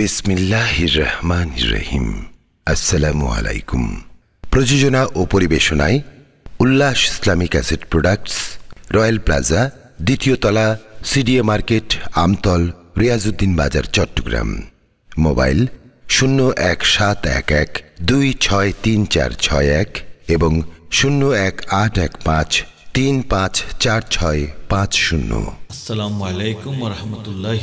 বিসমিল্লাহির রহমান রহিম আসসালামু আলাইকুম। প্রযোজনা ও পরিবেশনায় উল্লাস Islamic asset products, royal plaza, দ্বিতীয় তলা, সিডিএ মার্কেট, আমতল, রিয়াজউদ্দিন বাজার, চট্টগ্রাম। মোবাইল শূন্য এক সাত এক এক দুই ছয় তিন চার ছয় এক এবং শূন্য এক আট এক পাঁচ তিন পাঁচ চার ছয় পাঁচ শূন্য। আসসালামু আলাইকুম রহমতুল্লাহ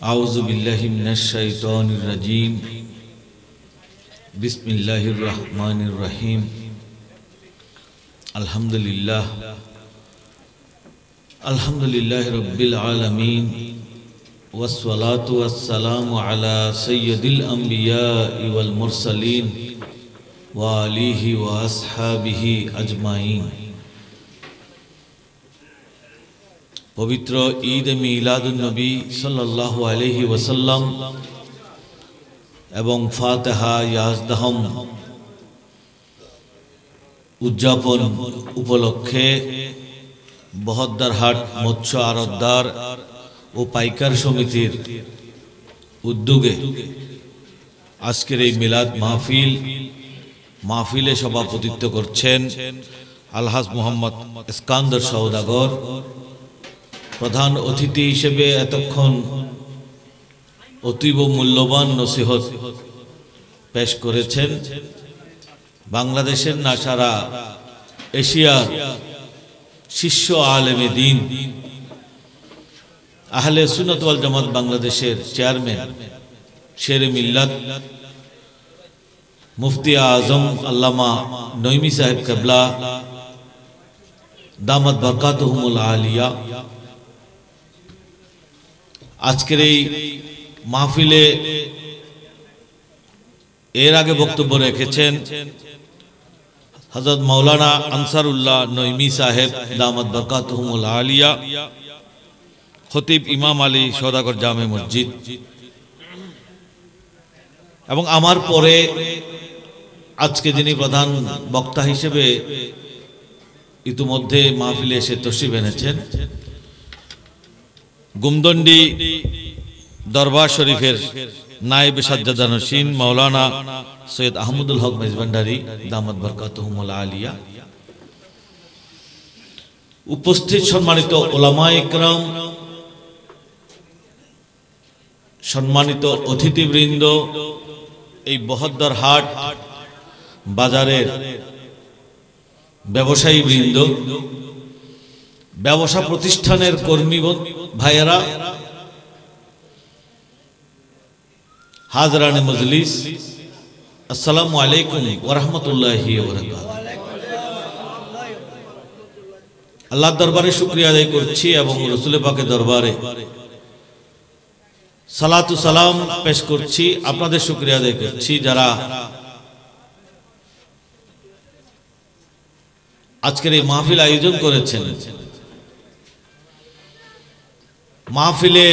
اعوذ باللہ من الشیطان الرجیم بسم اللہ الرحمن الرحیم الحمدللہ الحمدللہ رب العالمین والصلاة والسلام على سید الانبیاء والمرسلین وآلیہ واصحابہ اجمائین পবিত্র ঈদ মিলাদুন্নবী সাল্লাল্লাহু আলাইহি ওয়াসাল্লাম এবং ফাতেহা ইয়াজদাহম উদযাপন উপলক্ষে বহদ্দারহাট মৎস্য আরদ্দার ও পাইকার সমিতির উদ্যোগে আজকের এই মিলাদ মাহফিল মাহফিলে সভাপতিত্ব করছেন আলহাজ মোহাম্মদ ইস্কান্দর সৌদাগর প্রধান অতিথি হিসেবে এতক্ষণ অতীব মূল্যবান নসিহত পেশ করেছেন বাংলাদেশের না সারা এশিয়ার শিষ্য আলেমে দিন। আহলে সুনত ওয়াল জামাত বাংলাদেশের চেয়ারম্যান শের মিল্লাত, মুফতি আজম আল্লামা নৈমি সাহেব কেবলা, দামত বরকাতহুমুল আলিয়া আজকের এই মাহফিলে এর আগে বক্তব্য রেখেছেন হজরত মৌলানা আনসারুল্লাহ নইমি সাহেব, দামত বরকাতহুমুল আলিয়া, খতিব ইমাম আলী সৌদাগর জামে মসজিদ। এবং আমার পরে আজকে যিনি প্রধান বক্তা হিসেবে ইতিমধ্যে মাহফিলে এসে তশরিফ এনেছেন গুমদন্ডি দরবার শরীফের নায়েব সাজ্জাদানসীন মাওলানা সৈয়দ আহমদুল হক মেজবান্ডারি দামদ বরকাতহুমুল আলিয়া। উপস্থিত সম্মানিত ওলামা ইকরাম সম্মানিত অতিথিবৃন্দ, এই বহদ্দর হাট বাজারের ব্যবসায়ী বৃন্দ ব্যবসা প্রতিষ্ঠানের কর্মী ভাইয়েরা, হাজরানে মজলিস, আসসালামু আলাইকুম ওরহমতুল্লাহি আল্লাহ দরবারে শুক্রিয়া আদায় করছি এবং রসুল পাকে দরবারে সালাতু সালাম পেশ করছি, আপনাদের শুক্রিয়া আদায় করছি যারা আজকের এই মাহফিল আয়োজন করেছেন। মাহফিলে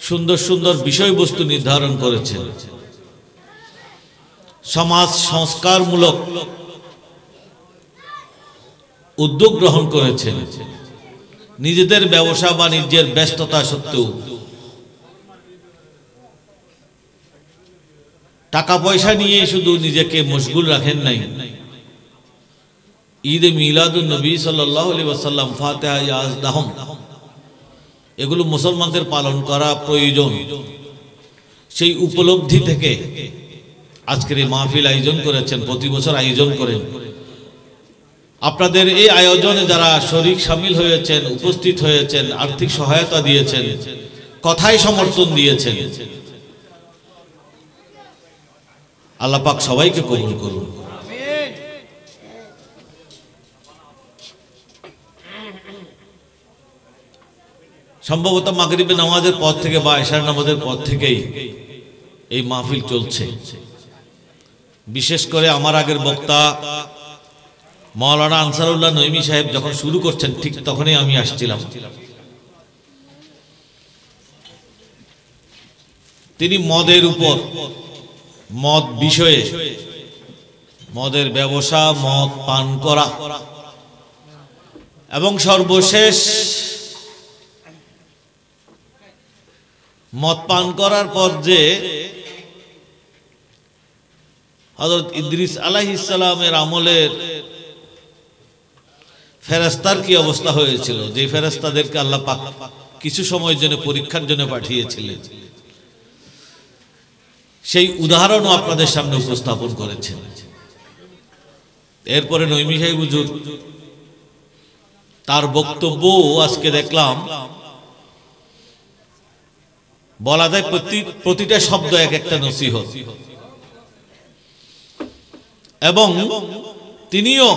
সুন্দর সুন্দর বিষয়বস্তু নির্ধারণ করেছেন। সমাজ সংস্কারমূলক উদ্যোগ গ্রহণ করেছেন। নিজেদের ব্যবসা বাণিজ্যের ব্যস্ততা সত্ত্বেও টাকা পয়সা নিয়ে শুধু নিজেকে মশগুল রাখেন নাই। ঈদ মিলাদুল নবী সাল্লাহ আলী ওয়াসাল্লাম এগুলো মুসলমানদের পালন করা প্রয়োজন। সেই উপলব্ধি থেকে আজকের এই মাহফিল আয়োজন করেছেন, প্রতি বছর আয়োজন করেন। আপনাদের এই আয়োজনে যারা শরিক সামিল হয়েছেন, উপস্থিত হয়েছেন, আর্থিক সহায়তা দিয়েছেন, কথায় সমর্থন দিয়েছেন, আল্লাপাক সবাইকে কবুল করুন। সম্ভবত মাগরিবে নামাজের পর থেকে বা এশার নামাজের পর থেকেই এই মাহফিল চলছে। বিশেষ করে আমার আগের বক্তা মৌলানা আনসারুল্লাহ নইমি সাহেব যখন শুরু করছেন, ঠিক তখনই আমি আসছিলাম। তিনি মদের উপর, মদ বিষয়ে, মদের ব্যবসা, মদ পান করা, এবং সর্বশেষ মদ পান করার পর যে হজরত ইদ্রিস আলাহিসাল্লামের আমলের ফেরাস্তার কি অবস্থা হয়েছিল? যে ফেরাস্তাদেরকে আল্লাহ পাক কিছু সময়ের জন্য পরীক্ষার জন্য পাঠিয়েছিলেন। সেই উদাহরণও আপনাদের সামনে উপস্থাপন করেছেন। এরপরে নৈমি সাহেব হুজুর তার বক্তব্য আজকে দেখলাম। বলা যায় প্রতিটা শব্দ এক একটা নসিহত। এবং তিনিও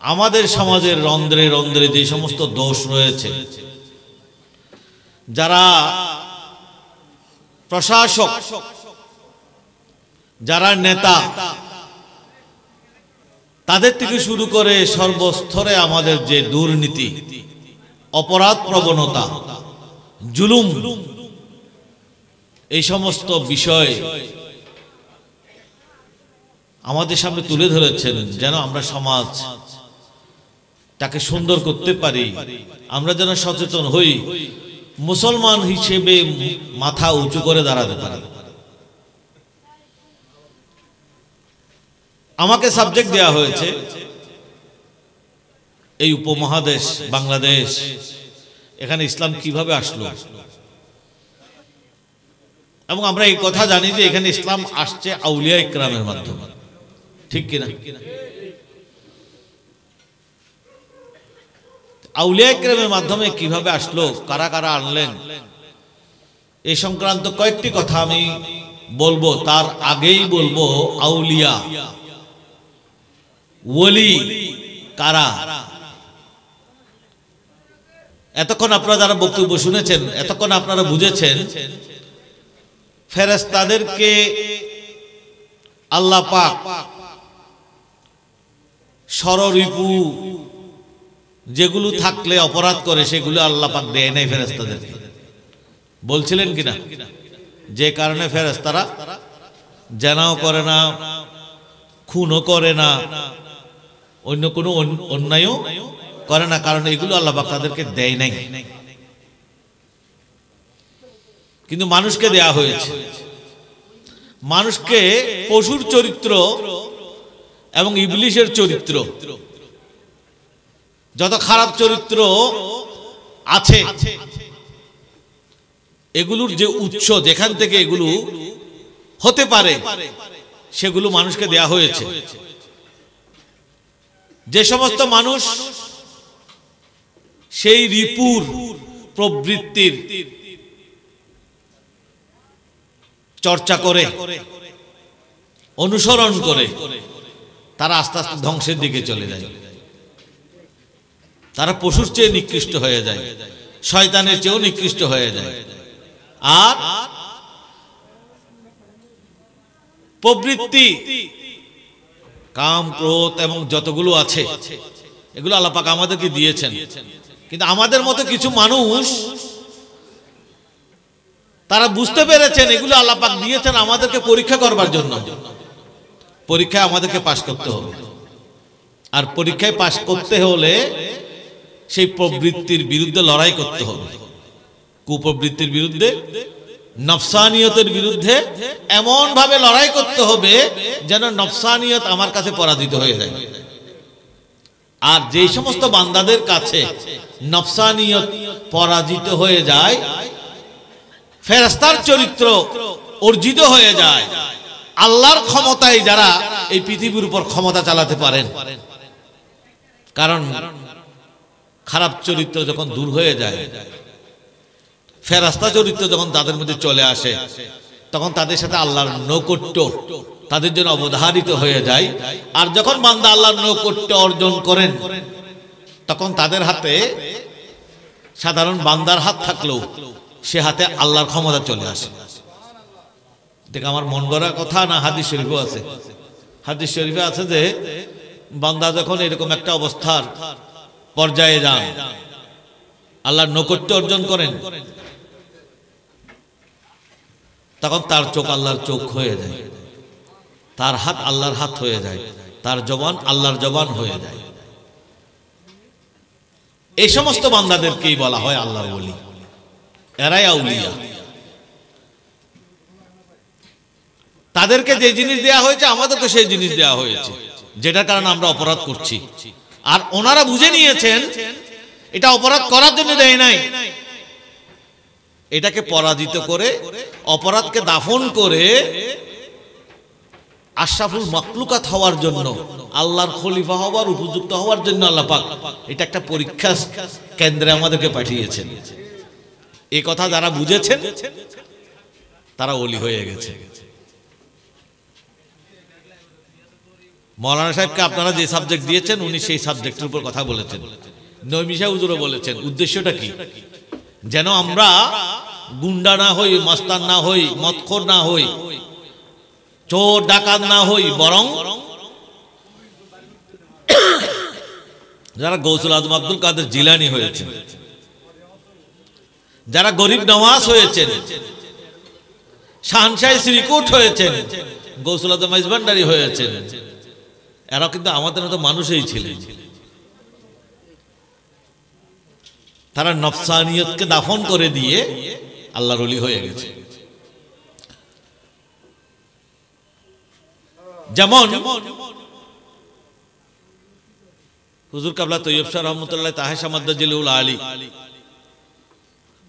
আমাদের সমাজের রন্ধ্রে রন্ধ্রে যে সমস্ত দোষ রয়েছে, যারা প্রশাসক, যারা নেতা, তাদের থেকে শুরু করে সর্বস্তরে আমাদের যে দুর্নীতি, অপরাধ প্রবণতা, জুলুম এই সমস্ত বিষয় আমাদের সামনে তুলে ধরেছেন যেন আমরা সমাজ তাকে সুন্দর করতে পারি। আমরা যেন সচেতন হই, মুসলমান হিসেবে মাথা উঁচু করে দাঁড়াতে পারি। আমাকে সাবজেক্ট দেওয়া হয়েছে এই উপমহাদেশ, বাংলাদেশ। এখানে ইসলাম কীভাবে আসলো? এবং আমরা এই কথা জানি যে এখানে ইসলাম আসছে আউলিয়া ইকরামের মাধ্যমে। ঠিক কিনা? আউলিয়া ইকরামের মাধ্যমে কীভাবে আসলো? কারা কারা আনলেন? এই সংক্রান্ত কয়েকটি কথা আমি বলব, তার আগেই বলব, আউলিয়া। ওলি কারা? এতক্ষণ আপনারা যারা বক্তব্য শুনেছেন, এতক্ষণ আপনারা বুঝেছেন ফেরেস্তাদেরকে আল্লাহ পাক সররিপু যেগুলো থাকলে অপরাধ করে, সেগুলো আল্লাহ পাক দেয় নাই ফেরেস্তাদেরকে বলছিলেন কিনা? যে কারণে ফেরেস্তারা জানাও করে না, খুনও করে না, অন্য কোনো অন্যায়ও করে না, কারণ এগুলো আল্লাহ পাক তাদেরকে দেয় নাই। কিন্তু মানুষকে দেয়া হয়েছে। মানুষকে পশুর চরিত্র এবং ইবলিশের চরিত্র, যত খারাপ চরিত্র আছে, এগুলোর যে উৎস, যেখান থেকে এগুলো হতে পারে, সেগুলো মানুষকে দেয়া হয়েছে। যে সমস্ত মানুষ সেই রিপুর প্রবৃত্তির চর্চা করে, অনুসরণ করে, তারা আস্তে আস্তে ধ্বংসের দিকে চলে যায়। তারা পশুর চেয়ে নিকৃষ্ট হয়ে যায়, শয়তানের চেয়েও নিকৃষ্ট হয়ে যায়। আর প্রবৃত্তি, কাম, ক্রোধ এবং যতগুলো আছে, এগুলো আল্লাপাক আমাদেরকে দিয়েছেন। কিন্তু আমাদের মতো কিছু মানুষ তারা বুঝতে পেরেছেন, এগুলো আল্লাপাক দিয়েছেন আমাদেরকে পরীক্ষা করবার জন্য। পরীক্ষায় আমাদেরকে পাশ করতে হবে। আর পরীক্ষায় পাশ করতে হলে সেই প্রবৃত্তির বিরুদ্ধে লড়াই করতে হবে। কুপ্রবৃত্তির বিরুদ্ধে, নফসানিয়তের বিরুদ্ধে এমন ভাবে লড়াই করতে হবে যেন নফসানিয়ত আমার কাছে পরাজিত হয়ে যায়। আর যে সমস্ত বান্দাদের কাছে নফসানিয়ত পরাজিত হয়ে যায় ফেরাস্তার চরিত্র অর্জিত হয়ে যায়। আল্লাহর ক্ষমতায় যারা এই পৃথিবীর উপর ক্ষমতা চালাতে পারেন। কারণ খারাপ চরিত্র যখন দূর হয়ে যায় ফেরাস্তা চরিত্র যখন তাদের মধ্যে চলে আসে, তখন তাদের সাথে আল্লাহর নৈকট্য তাদের জন্য অবধারিত হয়ে যায়। আর যখন বান্দা আল্লাহর নৈকট্য অর্জন করেন, তখন তাদের হাতে সাধারণ বান্দার হাত থাকলেও সে হাতে আল্লাহর ক্ষমতা চলে আসে। দেখ, আমার মন গড়া কথা না হাদিস শরীফও আছে। হাদিস শরীফে আছে যে, বান্দা যখন এরকম একটা অবস্থার পর্যায়ে যান, আল্লাহর নৈকট্য অর্জন করেন, তখন তার চোখ আল্লাহর চোখ হয়ে যায়। তার হাত আল্লাহর হাত হয়ে যায়। তার জবান আল্লাহর জবান হয়ে যায়। এই সমস্ত বান্দাদেরকেই বলা হয় আল্লাহর বলি এরাই আউলিয়া। তাদেরকে যে জিনিস দেয়া হয়েছে আমাদেরকে সেই জিনিস দেয়া হয়েছে, যেটার কারণে আমরা অপরাধ করছি। আর ওনারা বুঝে নিয়েছেন, এটা অপরাধ করার জন্য দেয় নাই। এটাকে পরাজিত করে, অপরাধকে দাফন করে আশরাফুল মাকলুকাত হওয়ার জন্য, আল্লাহর খলিফা হওয়ার, উপযুক্ত হওয়ার জন্য আল্লাহ পাক এটা একটা পরীক্ষা কেন্দ্রে আমাদেরকে পাঠিয়েছেন। এই কথা যারা বুঝেছেন, তারা অলি হয়ে গেছে। মৌলানা সাহেবকে আপনারা যে সাবজেক্ট দিয়েছেন, উনি সেই সাবজেক্টের উপর কথা বলেছেন। নৈমিশা হুজুরও বলেছেন, উদ্দেশ্যটা কি? যেন আমরা গুন্ডা না হই, মস্তান না হই মৎখর না হই, চোর, ডাকাত না হই, বরং যারা গৌসুল আজম আব্দুল কাদের জিলানি হয়েছেন যারা গরিব নওয়াজ হয়েছেন, শাহনশাহী শ্রীকুট হয়েছেন গৌসুল আজম ইসবান্ডারি হয়েছেন, এরা কিন্তু আমাদের মতো মানুষই ছিলেন। তারা নফসানিয়তকে দাফন করে দিয়ে আল্লাহর অলি হয়ে গেছে। যেমন হুজুর কাবলা তৈয়ব শাহ রহমতুল্লাহ তাহেস আমাদ্দাজিলুল আলী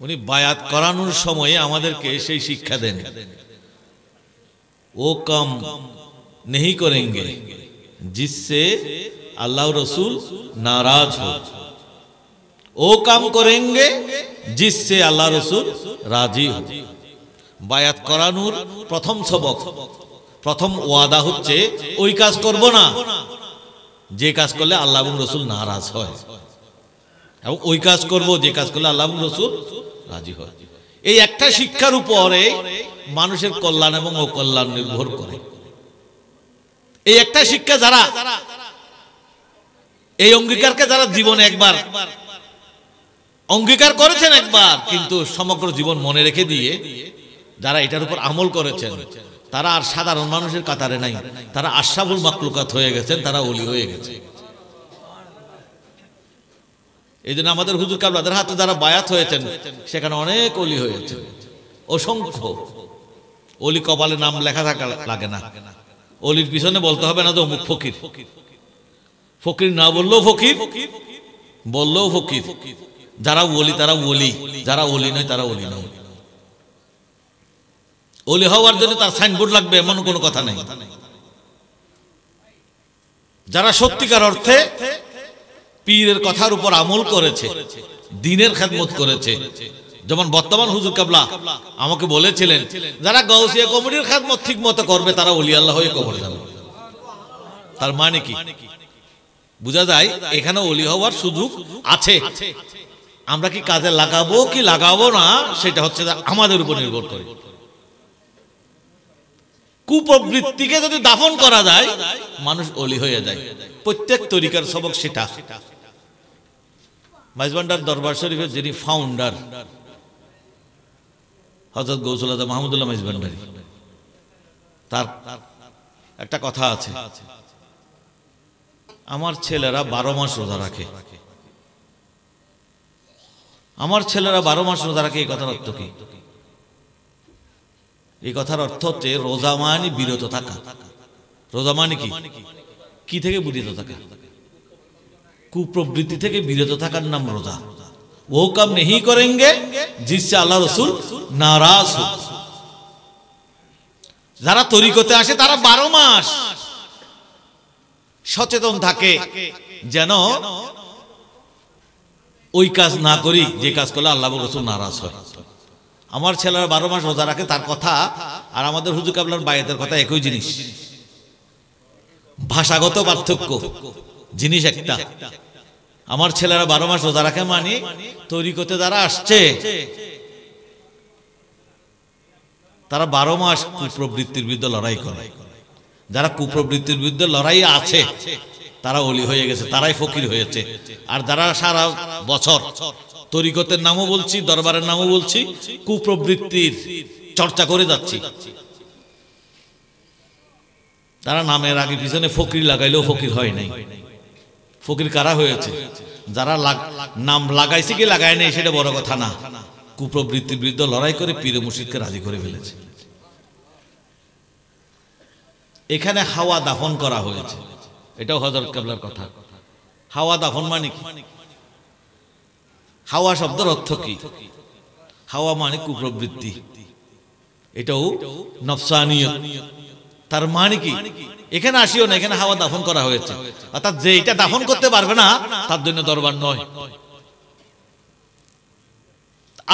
উনি বায়াত করানোর সময়ে আমাদেরকে সেই শিক্ষা দেন। ও কম নেহি করেন জিসে আল্লাহ রসুল নারাজ হো। ও কাম করেন জিসে আল্লাহ রসুল রাজি হো। বায়াত করানোর প্রথম সবক, প্রথম ওয়াদা হচ্ছে, ওই কাজ করব না। যে কাজ করলে আল্লাহ এবং রসুল নারাজ হয়। এবং ওই কাজ করব, যে কাজ করলে আল্লাহ রসুল রাজি হয়। এই একটা শিক্ষার উপরে মানুষের কল্যাণ এবং অকল্যাণ নির্ভর করে। এই একটা শিক্ষা যারা, এই অঙ্গীকারকে যারা জীবনে একবার, অঙ্গীকার করেছেন একবার, কিন্তু সমগ্র জীবন মনে রেখে দিয়ে যারা এটার উপর আমল করেছেন, তারা আর সাধারণ মানুষের কাতারে নাই। তারা আশাবুল মাকলুকাত হয়ে গেছেন, তারা অলি হয়ে গেছে। এই জন্য আমাদের হুজুর কাবলাদের হাতে যারা বায়াত হয়েছেন, সেখানে অনেক অলি হয়েছে। অসংখ্য। অলি কপালে নাম লেখা থাকা লাগে না। অলির পিছনে বলতে হবে না তো অমুক ফকির। ফকির না বললেও ফকির বললেও ফকির। যারা ওলি তারা ওলি যারা ওলি নয়, তারা ওলি নয়। ওলি হওয়ার জন্য তার সাইনবোর্ড লাগবে, এমন কোনো কথা নেই। যারা সত্যিকার অর্থে পীরের কথার উপর আমল করেছে, দিনের খেদমত করেছে। যেমন বর্তমান হুজুর কাবলা আমাকে বলেছিলেন, যারা গৌসিয়া কমিটির খেদমত ঠিক মতো করবে, তারা অলি আল্লাহ হয়ে কবর যাবে। তার মানে কি? বোঝা যায়, এখানে অলি হওয়ার সুযোগ আছে। আমরা কি কাজে লাগাবো কি লাগাবো না, সেটা হচ্ছে আমাদের উপর নির্ভর করে। কুপ্রবৃত্তিকে যদি দাফন করা যায়, মানুষ অলি হয়ে যায়। প্রত্যেক তরিকার সবক সেটা। মাইজবান্ডার দরবার শরীফের যিনি ফাউন্ডার হজরত গৌসুল আজম মাহমুদুল্লাহ মাইজবান্ডারি, তার একটা কথা আছে। আমার ছেলেরা বারো মাস রোজা রাখে। আমার ছেলেরা বারো মাস রোজা রাখে, এই কথার অর্থ কি? এই কথার অর্থ হচ্ছে রোজা মানে বিরত থাকা। রোজা মানে কি? কি থেকে বিরত থাকা? কুপ্রবৃত্তি থেকে বিরত থাকার নাম রোজা। ও কাম নেহি করেঙ্গে জিসে আল্লাহ রসুল, নারাজ। যারা তরিকতে আসে, তারা বারো মাস সচেতন থাকে যেন ওই কাজ না করি, যে কাজ করলে আল্লাহ রসুল নারাজ হয়। আমার ছেলেরা বারো মাস রোজা রাখে, তার কথা, আর আমাদের হুজুর কাবলার বায়েতের কথা একই জিনিস। ভাষাগত পার্থক্য, জিনিস একটা। আমার ছেলেরা বারো মাস রোজা রাখে মানে তরিকতে যারা আসছে, তারা বারো মাস কুপ্রবৃত্তির বিরুদ্ধে লড়াই করে। যারা কুপ্রবৃত্তির বিরুদ্ধে লড়াই আছে, তারা অলি হয়ে গেছে, তারাই ফকির হয়েছে। আর যারা সারা বছর তরিকতের নামও বলছি, দরবারের নামও বলছি, কুপ্রবৃত্তির চর্চা করে যাচ্ছি। তারা নামের আগে পিছনে ফকির লাগাইলেও ফকির হয় নাই। ফকির কারা হয়েছে? যারা নাম লাগাইছে কি লাগায় নাই সেটা বড় কথা না। কুপ্রবৃত্তির বিরুদ্ধে লড়াই করে পীর মুর্শিদকে রাজি করে ফেলেছে। এখানে হাওয়া দাফন করা হয়েছে। এটাও হজরত কেবলার কথা। হাওয়া দাফন মানে কি? হাওয়া শব্দের অর্থ কি? হাওয়া মানে কুপ্রবৃত্তি। এটাও নফসানিয়ত তার মানে কি? এখানে আসিও না, এখানে হাওয়া দাফন করা হয়েছে। অর্থাৎ যে এটা দাফন করতে পারবে না, তার জন্য দরবার নয়।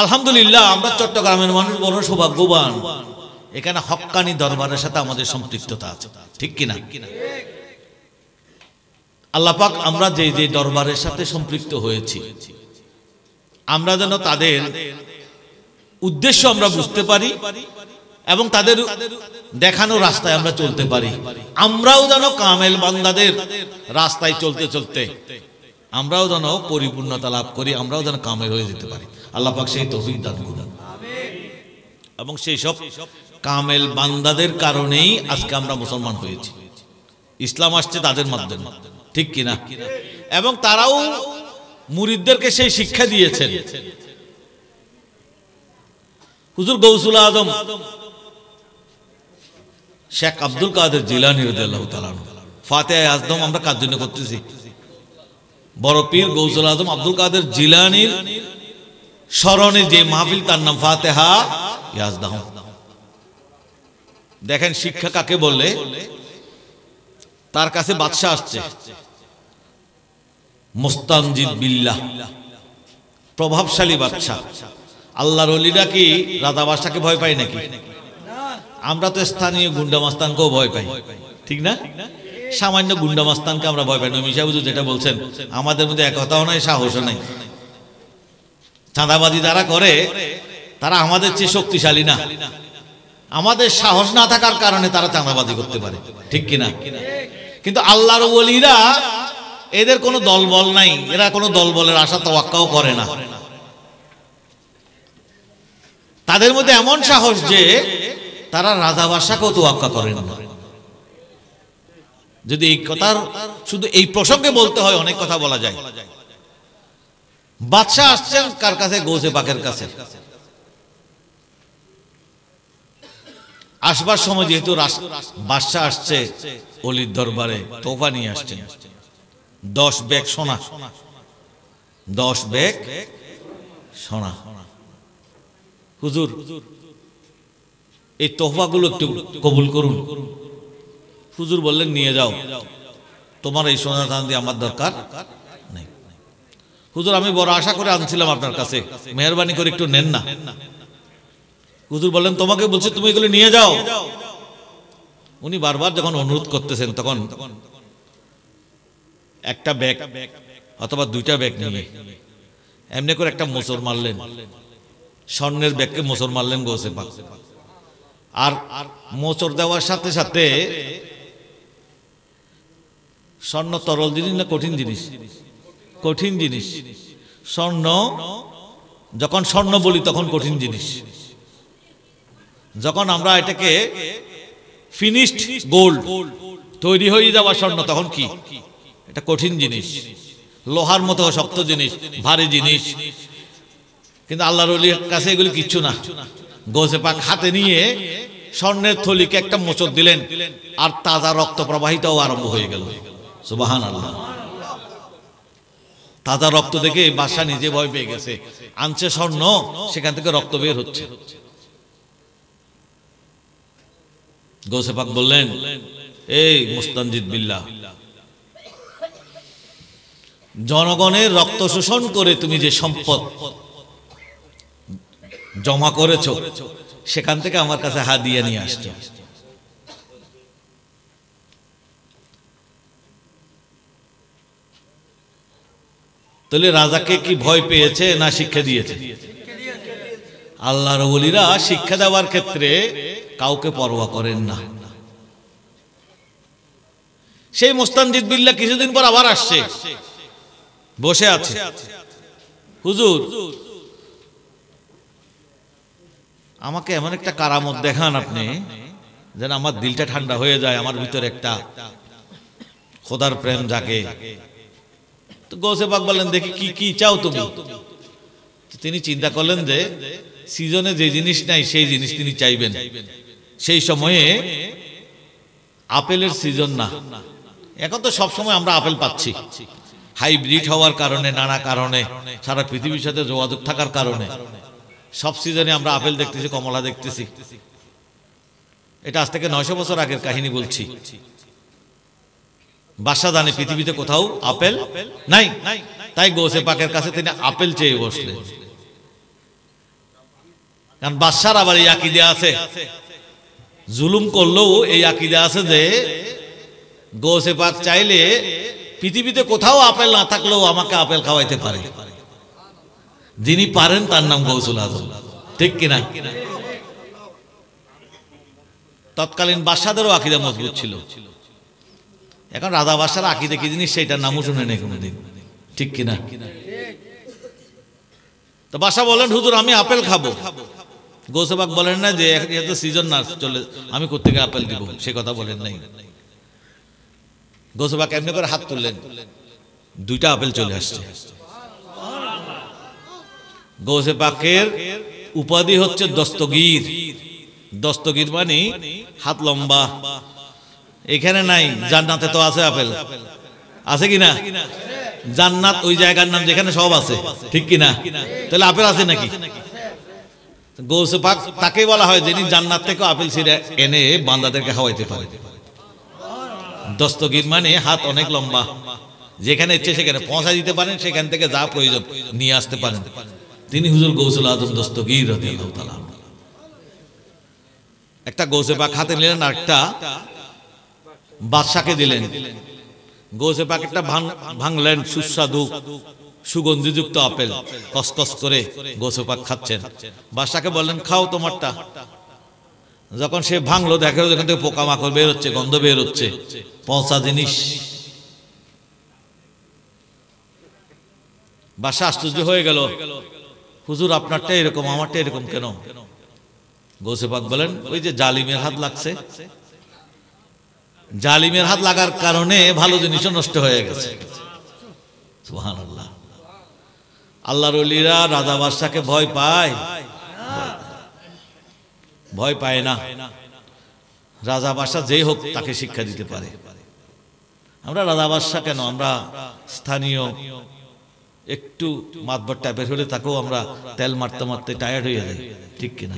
আলহামদুলিল্লাহ, আমরা চট্টগ্রামের মানুষ বড় সৌভাগ্যবান। এখানে হক্কানি দরবারের সাথে আমাদের সম্পৃক্ততা আছে। ঠিক কিনা? আল্লাহ পাক আমরা যে যে দরবারের সাথে সম্পৃক্ত হয়েছি আমরা যেন তাদের উদ্দেশ্য আমরা বুঝতে পারি এবং তাদের দেখানো রাস্তায় আমরা চলতে পারি। আমরাও যেন কামেল বান্দাদের রাস্তায় চলতে চলতে আমরাও যেন পরিপূর্ণতা লাভ করি, আমরাও যেন কামেল হয়ে যেতে পারি। আল্লাহ পাক সেই তৌফিক দান করুন। এবং সেই সব কামেল বান্দাদের কারণেই আজকে আমরা মুসলমান হয়েছি। ইসলাম আসছে তাদের মাধ্যমে, ঠিক কিনা? এবং তারাও মুরিদদেরকে সেই শিক্ষা দিয়েছেন। হুজুর গৌসুল আজম, শেখ আব্দুল কাদের জিলানি ফাতেহা আজদম আমরা কার জন্য করতেছি? বড় পীর গৌসুল আজম আব্দুল কাদের জিলানির স্মরণে যে মাহফিল, তার নাম ফাতেহা দেখেন শিক্ষা কাকে বললে? তার কাছে বাদশাহ আসছে। মোস্তানজিদ বিল্লাহ। প্রভাবশালী বাদশাহ। আল্লাহর অলিরা কি রাজা বাদশাকে ভয় পায় নাকি? আমরা তো স্থানীয় গুন্ডা মাস্তানকেও ভয় পাই। ঠিক না? সামান্য গুন্ডা মাস্তানকে আমরা ভয় পাই। নমিশা বুঝু যেটা বলছেন, আমাদের মধ্যে একতাও নাই, সাহসও নাই। চাঁদাবাজি যারা করে, তারা আমাদের চেয়ে শক্তিশালী না। আমাদের সাহস না থাকার কারণে তারা চাঁদাবাজি করতে পারে। ঠিক কিনা? কিন্তু আল্লাহর ওলিরা এদের কোনো দলবল নাই, এরা কোনো দলবলের আশা তোয়াক্কাও করে না। তাদের মধ্যে এমন সাহস যে তারা রাজা বাদশাকেও তোয়াক্কা করেন না। যদি এই কথার শুধু এই প্রসঙ্গে বলতে হয়, অনেক কথা বলা যায়। বাদশাহ আসছেন কার কাছে? গৌসে পাকের কাছে। আসবার সময় যেহেতু বাদশাহ আসছে, অলির দরবারে তোফা নিয়ে আসছেন। দশ ব্যাগ সোনা। দশ ব্যাগ সোনা। হুজুর, এই তোহফাগুলো একটু কবুল করুন। হুজুর বললেন, নিয়ে যাও। তোমার এই সোনা চাঁদি আমার দরকার নেই। হুজুর, আমি বড় আশা করে আনছিলাম আপনার কাছে। মেহরবানি করে একটু নেন না। হুজুর বললেন, তোমাকে বলছে, তুমি এগুলো নিয়ে যাও। উনি বারবার যখন অনুরোধ করতেছেন, তখন একটা ব্যাগ অথবা দুইটা ব্যাগ নিয়ে। এমনি করে একটা মোচর মারলেন। স্বর্ণের ব্যাগকে মোচর মারলেন গোসে পাক। আর মোচর দেওয়ার সাথে সাথে স্বর্ণ তরল জিনিস না কঠিন জিনিস? কঠিন জিনিস। স্বর্ণ, যখন স্বর্ণ বলি তখন কঠিন জিনিস। যখন আমরা এটাকে ফিনিশড গোল্ড তৈরি হয়ে যাওয়া স্বর্ণ, তখন কি? এটা কঠিন জিনিস। লোহার মতো শক্ত জিনিস, ভারী জিনিস। কিন্তু আল্লাহর কাছে এগুলি কিচ্ছু না। গোসে পাক হাতে নিয়ে স্বর্ণের থলিকে একটা মোচর দিলেন, আর তাজা রক্ত প্রবাহিতও আরম্ভ হয়ে গেল। সুবাহান আল্লাহ তাজা রক্ত দেখে বাসা নিজে ভয় পেয়ে গেছে। আনছে স্বর্ণ, সেখান থেকে রক্ত বের হচ্ছে। গোসে পাক বললেন, এই মুস্তানজিদ বিল্লাহ জনগণের রক্ত শোষণ করে তুমি যে সম্পদ জমা করেছ, সেখান থেকে আমার কাছে হাদিয়া নিয়ে আসছো। তাহলে রাজাকে কি ভয় পেয়েছে না শিক্ষা দিয়েছে? আল্লাহর বলিরা শিক্ষা দেওয়ার ক্ষেত্রে কাউকে পরোয়া করেন না। সেই মোস্তানজিদ বিল্লা কিছুদিন পর আবার আসছে। বসে আছে। হুজুর, আমাকে এমন একটা কারামত দেখান আপনি, যেন আমার দিলটা ঠান্ডা হয়ে যায়, আমার ভিতরে একটা খোদার প্রেম জাগে। তো গৌসে পাক বললেন, দেখি কি কি চাও তুমি? তিনি চিন্তা করলেন যে, সিজনে যে জিনিস নাই, সেই জিনিস তিনি চাইবেন। সেই সময়ে আপেলের সিজন না। এখন তো সব সময় আমরা আপেল পাচ্ছি। হাইব্রিড হওয়ার কারণে, নানা কারণে, সারা পৃথিবীর সাথে যোগাযোগ থাকার কারণে। সব সিজনে আমরা আপেল দেখতেছি, কমলা দেখতেছি। এটা আজ থেকে নয়শো বছর আগের কাহিনী বলছি। বাসা দানে পৃথিবীতে কোথাও আপেল নাই। তাই গোসে পাকের কাছে তিনি আপেল চেয়ে বসলেন। কারণ বাদশার আবার এই আকিদে আছে। জুলুম করলেও এই আকিদে আছে যে, গোসে পাক চাইলে পৃথিবীতে কোথাও আপেল না থাকলেও আমাকে আপেল খাওয়াইতে পারে। যিনি পারেন, তার নাম গৌসুল আজম। ঠিক কিনা? তৎকালীন বাদশাদেরও আকিদা মজবুত ছিল। এখন রাজা বাদশার আকিদে কি জিনিস সেটার নামও শুনে নেই কোনোদিন। ঠিক কিনা? তো বাসা বলেন, হুজুর, আমি আপেল খাব। গৌসবাক বলেন না যে সিজন না, চলে, আমি কোথেকে আপেল দিব? সে কথা বলেন নাই। গৌসবাক এমনি করে হাত তুললেন? দুইটা আপেল চলে আসছে। গৌসে পাকের উপাধি হচ্ছে দস্তগীর। দস্তগীর মানে হাত লম্বা। এখানে নাই, জান্নাতে তো আছে আপেল। আছে কিনা জান্নাত ওই জায়গার নাম যেখানে সব আছে। ঠিক কিনা তাহলে আপেল আছে নাকি? গৌসে পাক তাকে বলা হয় যিনি জান্নাত থেকে আপেল ছিঁড়ে এনে বান্দাদেরকে খাওয়াইতে পারে। দস্তগীর মানে হাত অনেক লম্বা। যেখানে ইচ্ছে সেখানে পৌঁছা দিতে পারেন, সেখান থেকে যা প্রয়োজন নিয়ে আসতে পারেন। তিনি হুজুর গৌসুল আজম দস্তগীর। একটা গৌসে পাক হাতে নিলেন আর একটা বাদশাকে দিলেন। গৌসে পাক একটা ভাঙলেন সুস্বাদু, সুগন্ধিযুক্ত আপেল। কসকস করে গৌসে পাক খাচ্ছেন। বাদশাকে বললেন, খাও তোমারটা। যখন সে ভাঙলো দেখে যেখান থেকে পোকামাকড় বের হচ্ছে গন্ধ বের হচ্ছে পচা জিনিস। বাসা আশ্চর্য হয়ে গেল। হুজুর, আপনারটা এরকম, আমারটা এরকম কেন? গৌসেপাক বলেন, ওই যে জালিমের হাত লাগছে। জালিমের হাত লাগার কারণে ভালো জিনিসও নষ্ট হয়ে গেছে। সুবহানাল্লাহ। আল্লাহর অলিরা রাজা বাদশাকে ভয় পায়। ভয় পায় না। রাজা বাদশাহ যেই হোক তাকে শিক্ষা দিতে পারে। আমরা রাজা বাদশাহ কেন? আমরা স্থানীয় একটু মাতবর টাইপের হলে তাকেও আমরা তেল মারতে মারতে টায়ার্ড হয়ে যাই। ঠিক কিনা?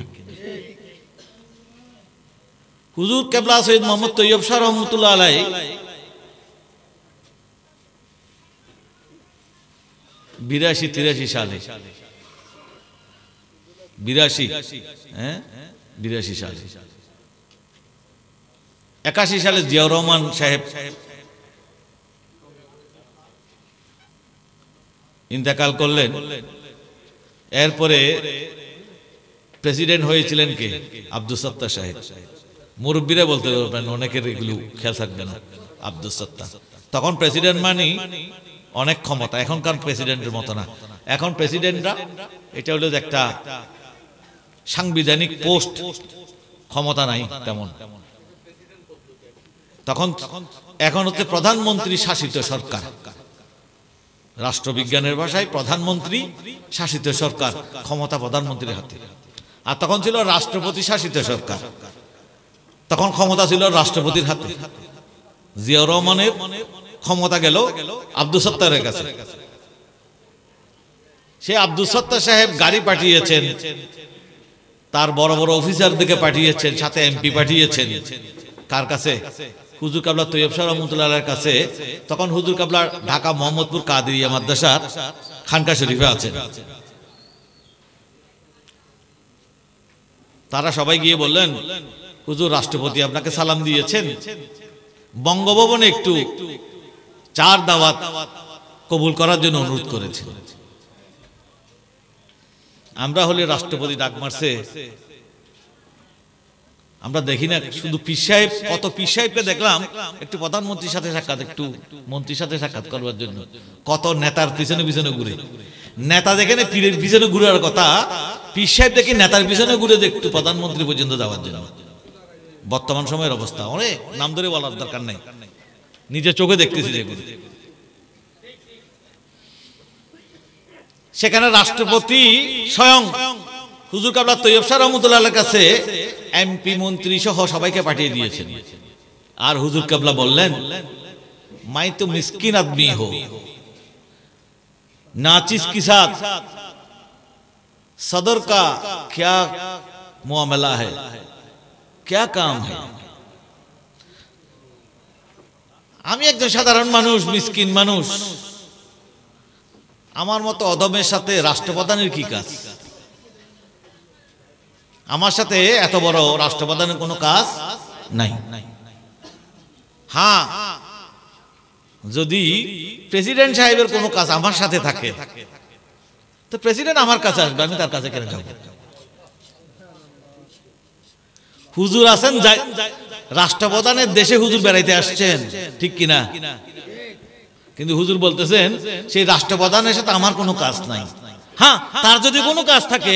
হুজুর কেবলা সৈয়দ মোহাম্মদ তৈয়ব শাহ রহমতুল্লাহ আলাই বিরাশি তিরাশি সালে। বিরাশি হ্যাঁ? বিরাশি সালে। একাশি সালে জিয়াউর রহমান সাহেব ইন্তেকাল করলেন। এরপরে প্রেসিডেন্ট হয়েছিলেন কে? আব্দুল সত্তার সাহেব। মুরব্বীরা বলতে পারবেন, অনেকের এগুলো খেয়াল থাকবে না আব্দুল সত্তার। তখন প্রেসিডেন্ট মানি অনেক ক্ষমতা, এখনকার প্রেসিডেন্টের মতো না। এখন প্রেসিডেন্টরা, এটা হলো একটা সাংবিধানিক পোস্ট ক্ষমতা নাই তেমন। তখন এখন হচ্ছে প্রধানমন্ত্রী শাসিত সরকার। রাষ্ট্রবিজ্ঞানের ভাষায় প্রধানমন্ত্রী শাসিত সরকার, ক্ষমতা প্রধানমন্ত্রীর হাতে। আর তখন ছিল রাষ্ট্রপতি শাসিত সরকার। তখন ক্ষমতা ছিল রাষ্ট্রপতির হাতে। জিয়াউর রহমানের ক্ষমতা গেল আব্দুল সত্তারের কাছে। সে আব্দুল সত্তার সাহেব গাড়ি পাঠিয়েছেন তার বড় বড় অফিসারদেরকে পাঠিয়েছেন, সাথে এমপি পাঠিয়েছেন। কার কাছে? হুজুর কাবলা তৈয়ব শাহ রহমতুল্লাহের কাছে। তখন হুজুর কাবলা ঢাকা মোহাম্মদপুর কাদিরিয়া মাদ্রাসার খানকা শরীফে আছেন। তারা সবাই গিয়ে বললেন, হুজুর, রাষ্ট্রপতি আপনাকে সালাম দিয়েছেন। বঙ্গভবনে একটু চার দাওয়াত কবুল করার জন্য অনুরোধ করেছেন আমরা হলে রাষ্ট্রপতি ডাক মারছে। আমরা দেখি না, শুধু পীর সাহেব কত পীর সাহেবকে দেখলাম, একটু প্রধানমন্ত্রীর সাথে সাক্ষাৎ, একটু মন্ত্রীর সাথে সাক্ষাৎ করবার জন্য। কত নেতার পিছনে পিছনে ঘুরে। নেতা দেখে না, পীরের পিছনে ঘুরার কথা। পীর সাহেব দেখি নেতার পিছনে ঘুরে একটু প্রধানমন্ত্রী পর্যন্ত যাওয়ার জন্য। বর্তমান সময়ের অবস্থা, অনেক, নাম ধরে বলার দরকার নেই। নিজের চোখে দেখতেছি যেগুলো। সেখানে রাষ্ট্রপতি স্বয়ং হুজুর কাবলা তৈয়ব শাহ রহমতুল্লাহ কাছে এমপি মন্ত্রী সহ সবাইকে পাঠিয়ে দিয়েছেন আর হুজুর কাবলা বললেন মাই তো মিসকিন আদমি হো नाचिस के साथ सदर का क्या मामला है क्या काम है আমি একজন সাধারণ মানুষ মিসকিন মানুষ আমার মতো অদমের সাথে রাষ্ট্রপ্রধানের কি কাজ? আমার সাথে এত বড় রাষ্ট্রপ্রধানের কোনো কাজ নাই। হ্যাঁ যদি প্রেসিডেন্ট সাহেবের কোনো কাজ আমার সাথে থাকে, তো প্রেসিডেন্ট আমার কাছে আসবে, আমি তার কাছে কেন যাব? হুজুর আছেন রাষ্ট্রপ্রধানের দেশে হুজুর বেড়াইতে আসছেন, ঠিক কিনা? কিন্তু হুজুর বলতেছেন, সেই রাষ্ট্রপ্রধানের সাথে আমার কোনো কাজ নাই। হ্যাঁ তার যদি কোনো কাজ থাকে,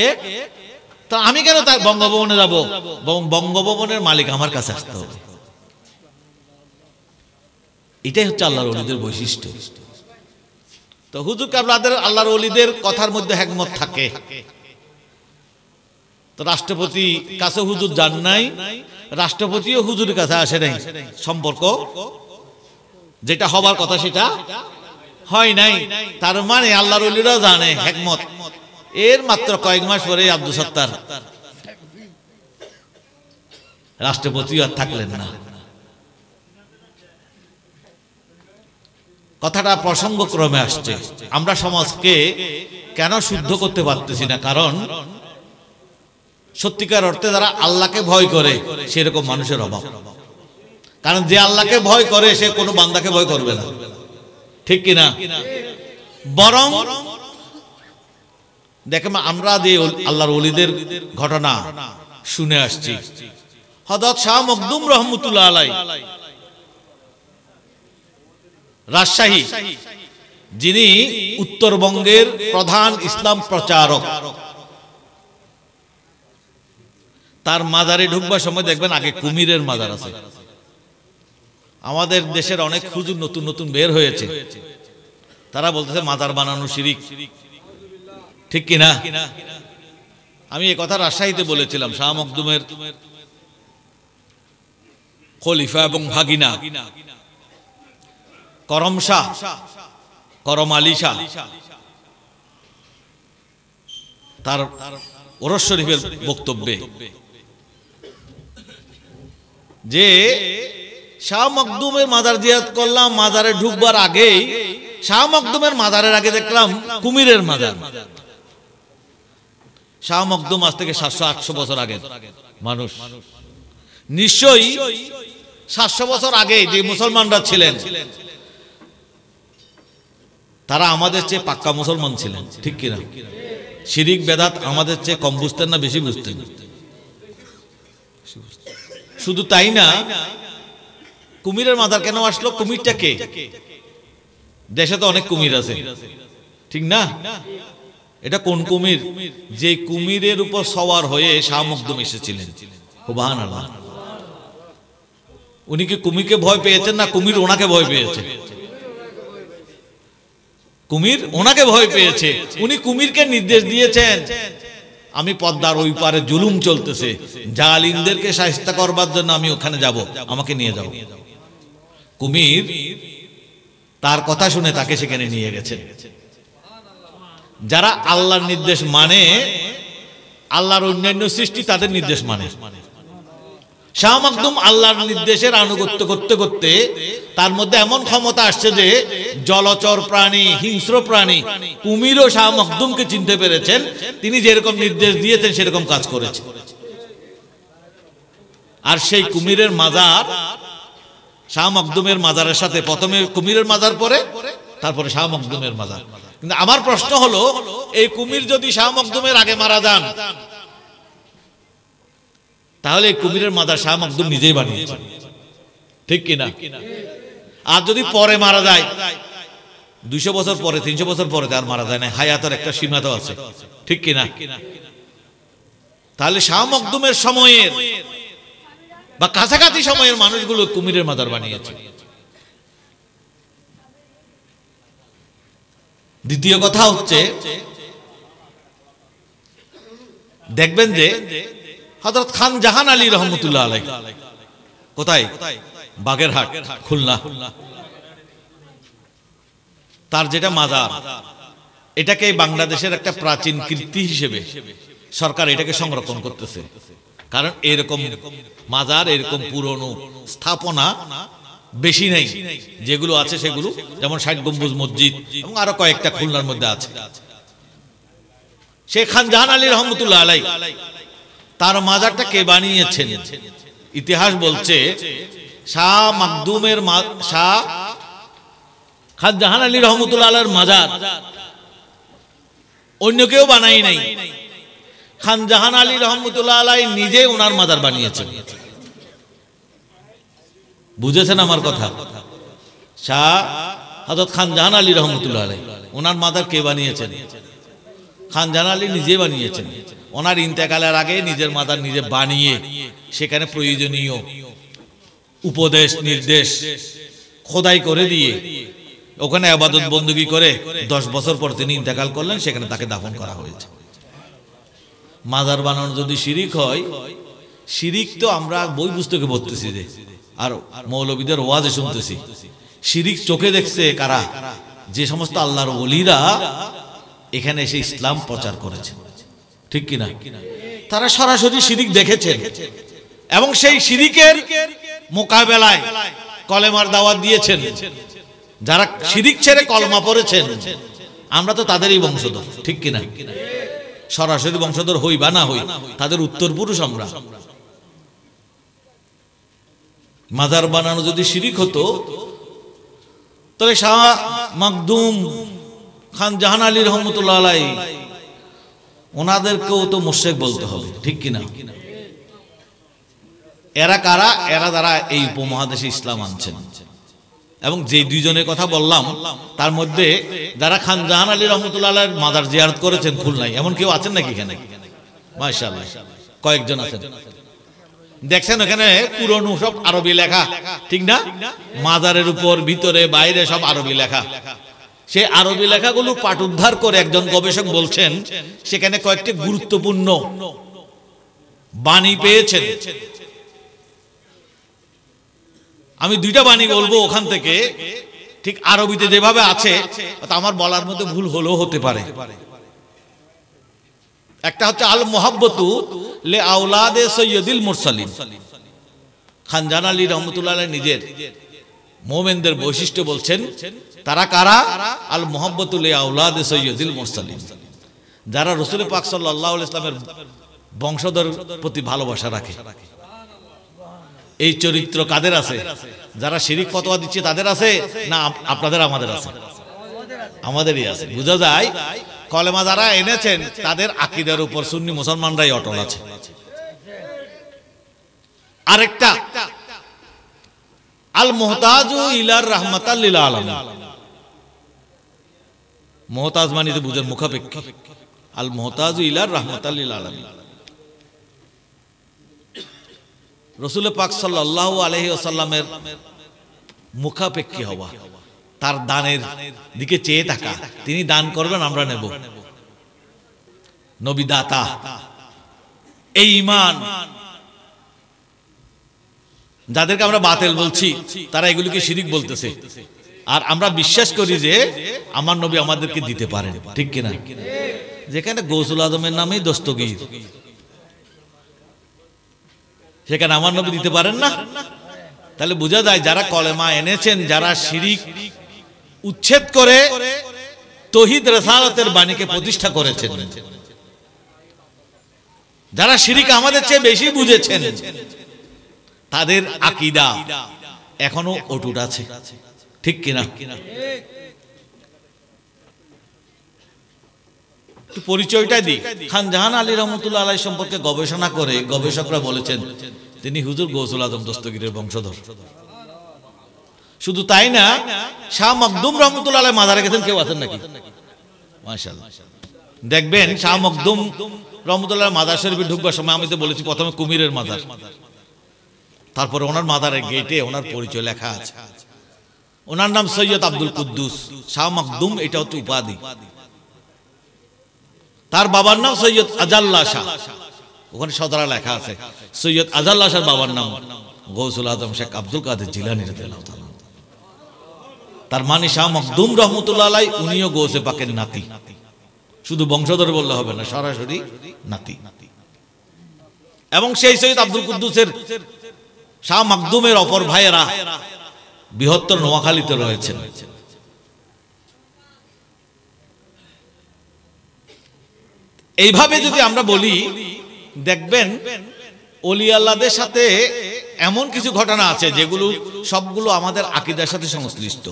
তো আমি কেন তার বঙ্গভবনে যাব? বঙ্গভবনের মালিক আমার কাছে আসতে হবে। এটাই হচ্ছে আল্লাহর অলিদের বৈশিষ্ট্য। তো হুজুর কাবলাদের আল্লাহর অলিদের কথার মধ্যে একমত থাকে। তো রাষ্ট্রপতি কাছে হুজুর যান নাই, রাষ্ট্রপতিও হুজুরের কাছে আসে নাই। সম্পর্ক যেটা হবার কথা সেটা হয় নাই। তার মানে আল্লাহর অলিরা জানে একমত এর মাত্র কয়েক মাস পরে আব্দুল সত্তার রাষ্ট্রপতি আর থাকলেন না। কথাটা প্রসঙ্গক্রমে আসছে। আমরা সমাজকে কেন শুদ্ধ করতে পারতেছি না? কারণ সত্যিকার অর্থে যারা আল্লাহকে ভয় করে, সেরকম মানুষের অভাব। কারণ যে আল্লাহকে ভয় করে, সে কোনো বান্দাকে ভয় করবে না। ঠিক কিনা? বরং দেখে আমরা যে আল্লাহর অলিদের ঘটনা শুনে আসছি। হজরত শাহ মকদুম রহমতুল্লাহ আলাই রাজশাহী, যিনি উত্তরবঙ্গের প্রধান ইসলাম প্রচারক। তার মাজারে ঢুকবার সময় দেখবেন আগে কুমিরের মাজার আছে। আমাদের দেশের অনেক হুজুর নতুন নতুন বের হয়েছে। তারা বলতেছে মাজার বানানো শিরিক। ঠিক কিনা? আমি এ কথা রাজশাহীতে বলেছিলাম, শাহ মকদুমের খলিফা এবং ভাগিনা, করম শাহ, করম আলী শাহ। তার ওরস শরীফের বক্তব্যে যে শাহ মকদুমের মাজার জিয়াত করলাম মাজারে ঢুকবার আগেই শাহ মকদুমের মাজারের আগে দেখলাম কুমিরের মাজার শাহ মকদুম আজ থেকে সাতশো, আটশো বছর আগে মানুষ। নিশ্চয়ই সাতশো বছর আগে যে মুসলমানরা ছিলেন, তারা আমাদের চেয়ে পাক্কা মুসলমান ছিলেন, ঠিক কিনা শিরিক বেদাত আমাদের চেয়ে কম বুঝতেন না, বেশি বুঝতেন। শুধু তাই না কুমিরের মাথার কেন আসলো? কুমিরটা কে? দেশে তো অনেক কুমির আছে। ঠিক না? এটা কোন কুমির? যে কুমিরের উপর সওয়ার হয়ে শাহ এসেছিলেন। আল্লাহ উনি কি কুমিরকে ভয় পেয়েছেন না কুমির ওনাকে ভয় পেয়েছে? কুমির ওনাকে ভয় পেয়েছে। উনি কুমিরকে নির্দেশ দিয়েছেন, আমি পদ্মার ওই পারে জুলুম চলতেছে। জালিমদেরকে সাহিত্য করবার জন্য আমি ওখানে যাব। আমাকে নিয়ে যাও। কুমির তার কথা শুনে তাকে সেখানে নিয়ে গেছে। যারা আল্লাহর নির্দেশ মানে আল্লাহর অন্যান্য সৃষ্টি তাদের নির্দেশ মানে। শাহ আল্লাহর নির্দেশের আনুগত্য করতে করতে তার মধ্যে এমন ক্ষমতা আসছে যে, জলচর প্রাণী, হিংস্র প্রাণী, কুমিরও শাহ মখদুমকে চিনতে পেরেছেন। তিনি যেরকম নির্দেশ দিয়েছেন, সেরকম কাজ করেছে। আর সেই কুমিরের মাজার শাহ মখদুমের মাজারের সাথে প্রথমে কুমিরের মাজার পরে, তারপরে শাহ মখদুমের মাজার। কিন্তু আমার প্রশ্ন হলো, এই কুমির যদি শাহ মখদুমের আগে মারা যান, তাহলে এই কুমিরের মাদার শাহ মখদুম নিজেই বানিয়েছে। ঠিক কিনা? আর যদি পরে মারা যায়, দুইশো বছর পরে, তিনশো বছর পরে তার মারা যায় না, হায়াতের একটা সীমা তো আছে। ঠিক কিনা? তাহলে শাহ মখদুমের সময়ের বা কাছাকাছি সময়ের মানুষগুলো কুমিরের মাদার বানিয়েছে। দ্বিতীয় কথা হচ্ছে, দেখবেন যে হজরত খান জাহান আলী রহমতুল্লাহ আলাই কোথায়? বাগেরহাট, খুলনা। তার যেটা মাজার, এটাকে বাংলাদেশের একটা প্রাচীন কীর্তি হিসেবে সরকার এটাকে সংরক্ষণ করতেছে। কারণ এরকম মাজার, এরকম পুরনো স্থাপনা বেশি নেই। যেগুলো আছে সেগুলো, যেমন ষাট গম্বুজ মসজিদ এবং আরও কয়েকটা খুলনার মধ্যে আছে। শেখ খান জাহান আলী রহমতুল্লাহ আলাই, তার মাজারটা কে বানিয়েছেন? ইতিহাস বলছে শাহ মাকদুমের শাহ খান জাহান আলী রহমতুল্লাহ আলার মাজার। অন্য কেউ বানাই নাই। খান জাহান আলী রহমতুল্লাহ আলাই নিজে ওনার মাজার বানিয়েছেন। বুঝেছেন আমার কথা? শাহ হজরত খান জাহান আলী রহমতুল্লাহ আলাই, ওনার মাজার কে বানিয়েছেন? খান জাহান আলী নিজে বানিয়েছেন। ওনার ইন্তেকালের আগে নিজের মাজার নিজে বানিয়ে, সেখানে প্রয়োজনীয় উপদেশ, নির্দেশ খোদাই করে দিয়ে, ওখানে আবাদত বন্দুকি করে দশ বছর পর তিনি ইন্তেকাল করলেন, সেখানে তাকে দাফন করা হয়েছে। মাজার বানানো যদি শিরিক হয়, শিরিক তো আমরা বই পুস্তকে পড়তেছি যে, আর মৌলবীদের ওয়াজে শুনতেছি। শিরিক চোখে দেখছে কারা? যে সমস্ত আল্লাহর ওলিরা এখানে এসে ইসলাম প্রচার করেছে। ঠিক কিনা? তারা সরাসরি শিরিক দেখেছেন। এবং সেই শিরিকের মোকাবেলায় কলেমার দাওয়াত দিয়েছেন। যারা শিরিক ছেড়ে কলমা পড়েছেন, আমরা তো তাদেরই বংশধর। ঠিক কিনা? সরাসরি বংশধর হই বা না হই, তাদের উত্তর পুরুষ আমরা। মাজার বানানো যদি শিরিক হতো, তবে শাহ মাকদুম খান জাহান আলী রহমতুল্লাহ ওনাদেরকেও তো মোশেক বলতে হবে, ঠিক কিনা? এরা কারা? এরা দ্বারা এই উপমহাদেশে ইসলাম আনছেন। এবং যে দুইজনের কথা বললাম, তার মধ্যে যারা খান জাহান আলী রহমতুল্লাহ মাদার জিয়ারত করেছেন খুলনায় এমন কেউ আছেন নাকি এখানে? মাশাআল্লাহ। কয়েকজন আছেন। দেখছেন ওখানে পুরনো সব আরবি লেখা, ঠিক না? মাজারের উপর, ভিতরে, বাইরে সব আরবি লেখা। সে আরবি লেখাগুলো পাঠ উদ্ধার করে একজন গবেষক বলছেন, সেখানে কয়েকটি গুরুত্বপূর্ণ বাণী পেয়েছেন। আমি দুইটা বাণী বলব ওখান থেকে। ঠিক আরবিতে যেভাবে আছে আমার বলার মধ্যে ভুল হলেও হতে পারে। একটা হচ্ছে আল মোহাব্বতু লে আউলাদে সৈয়দিল মুরসালিন। খানজান আলী রহমতুল্লাহ নিজের মোমেনদের বৈশিষ্ট্য বলছেন তারা কারা? আল মোহাব্বতুল লে আউলাদে সৈয়দিল মুরসালিন। যারা রসুল পাক সাল্লাহ ইসলামের বংশধর প্রতি ভালোবাসা রাখে। এই চরিত্র কাদের আছে? যারা শিরিক ফতোয়া দিচ্ছে তাদের আছে না আপনাদের আমাদের আছে? আমাদেরই আছে। বোঝা যায়? কলেমা যারা এনেছেন, তাদের আকিদের উপর সুন্নি মুসলমানরাই অটল আছে। আরেকটা আল মোহতাজু ইলার রহমাতাল্লিল আলম মোহতাজ মানে তো বুঝেন মুখাপেক্ষী। আল মোহতাজু ইলার রহমাতাল্লিল আলম রসুল পাক সাল্লাহ আলহি আসাল্লামের মুখাপেক্ষী হওয়া, তার দানের দিকে চেয়ে থাকা, তিনি দান করবেন, আমরা নেব। নবী দাতা, এই ইমান যাদেরকে আমরা বাতেল বলছি, তারা এগুলিকে শিরিক বলতেছে। আর আমরা বিশ্বাস করি যে, আমার নবী আমাদেরকে দিতে পারেন, ঠিক কিনা? যেখানে গৌসুল আদমের নামেই দস্তগীর। সেখানে আমার নবী দিতে পারেন না। তাহলে বোঝা যায় যারা কলেমা এনেছেন, যারা শিরিক উচ্ছেদ করে, তহিদ রেসালতের বাণীকে প্রতিষ্ঠা করেছেন। যারা শিরিক আমাদের চেয়ে বেশি বুঝেছেন, তাদের আকিদা এখনও অটুট আছে। ঠিক কিনা? পরিচয়টা দিই। খান জাহান আলী রহমতুল্লাহ আলাই সম্পর্কে গবেষণা করে গবেষকরা বলেছেন, তিনি হুজুর গৌসুল আজম দস্তগীরের বংশধর। শুধু তাই না, শাহ মকদুম রহমতুল্লাহ আলাই মাজারে গেছেন, কেউ আছেন নাকি? দেখবেন, শাহ মকদুম রহমতুল্লাহ মাজার শরীফে ঢুকবার সময় আমি তো বলেছি, প্রথমে কুমিরের মাজার তারপরে ওনার মাজারের গেটে ওনার পরিচয় লেখা আছে। ওনার নাম সৈয়দ আব্দুল কুদ্দুস। শাহ মকদুম এটা হচ্ছে উপাধি। তার বাবার নাম সৈয়দ আজাল্লা শাহ। ওখানে সদরা লেখা আছে, সৈয়দ আজাল্লা শাহ বাবার নাম। গৌসুল আজম শেখ আব্দুল কাদের জিলানি তার মানে শাহ মখদুম রহমতুল্লাহ উনিও গৌসে পাকের নাতি। শুধু বংশধর বললে হবে না, সরাসরি নাতি। এবং সেই সৈয়দ আব্দুল কুদ্দুসের শাহ মাকদুমের অপর ভাইয়েরা বৃহত্তর নোয়াখালীতে রয়েছেন। এইভাবে যদি আমরা বলি, দেখবেন অলি আল্লাদের সাথে এমন কিছু ঘটনা আছে যেগুলো সবগুলো আমাদের আকিদার সাথে সংশ্লিষ্ট।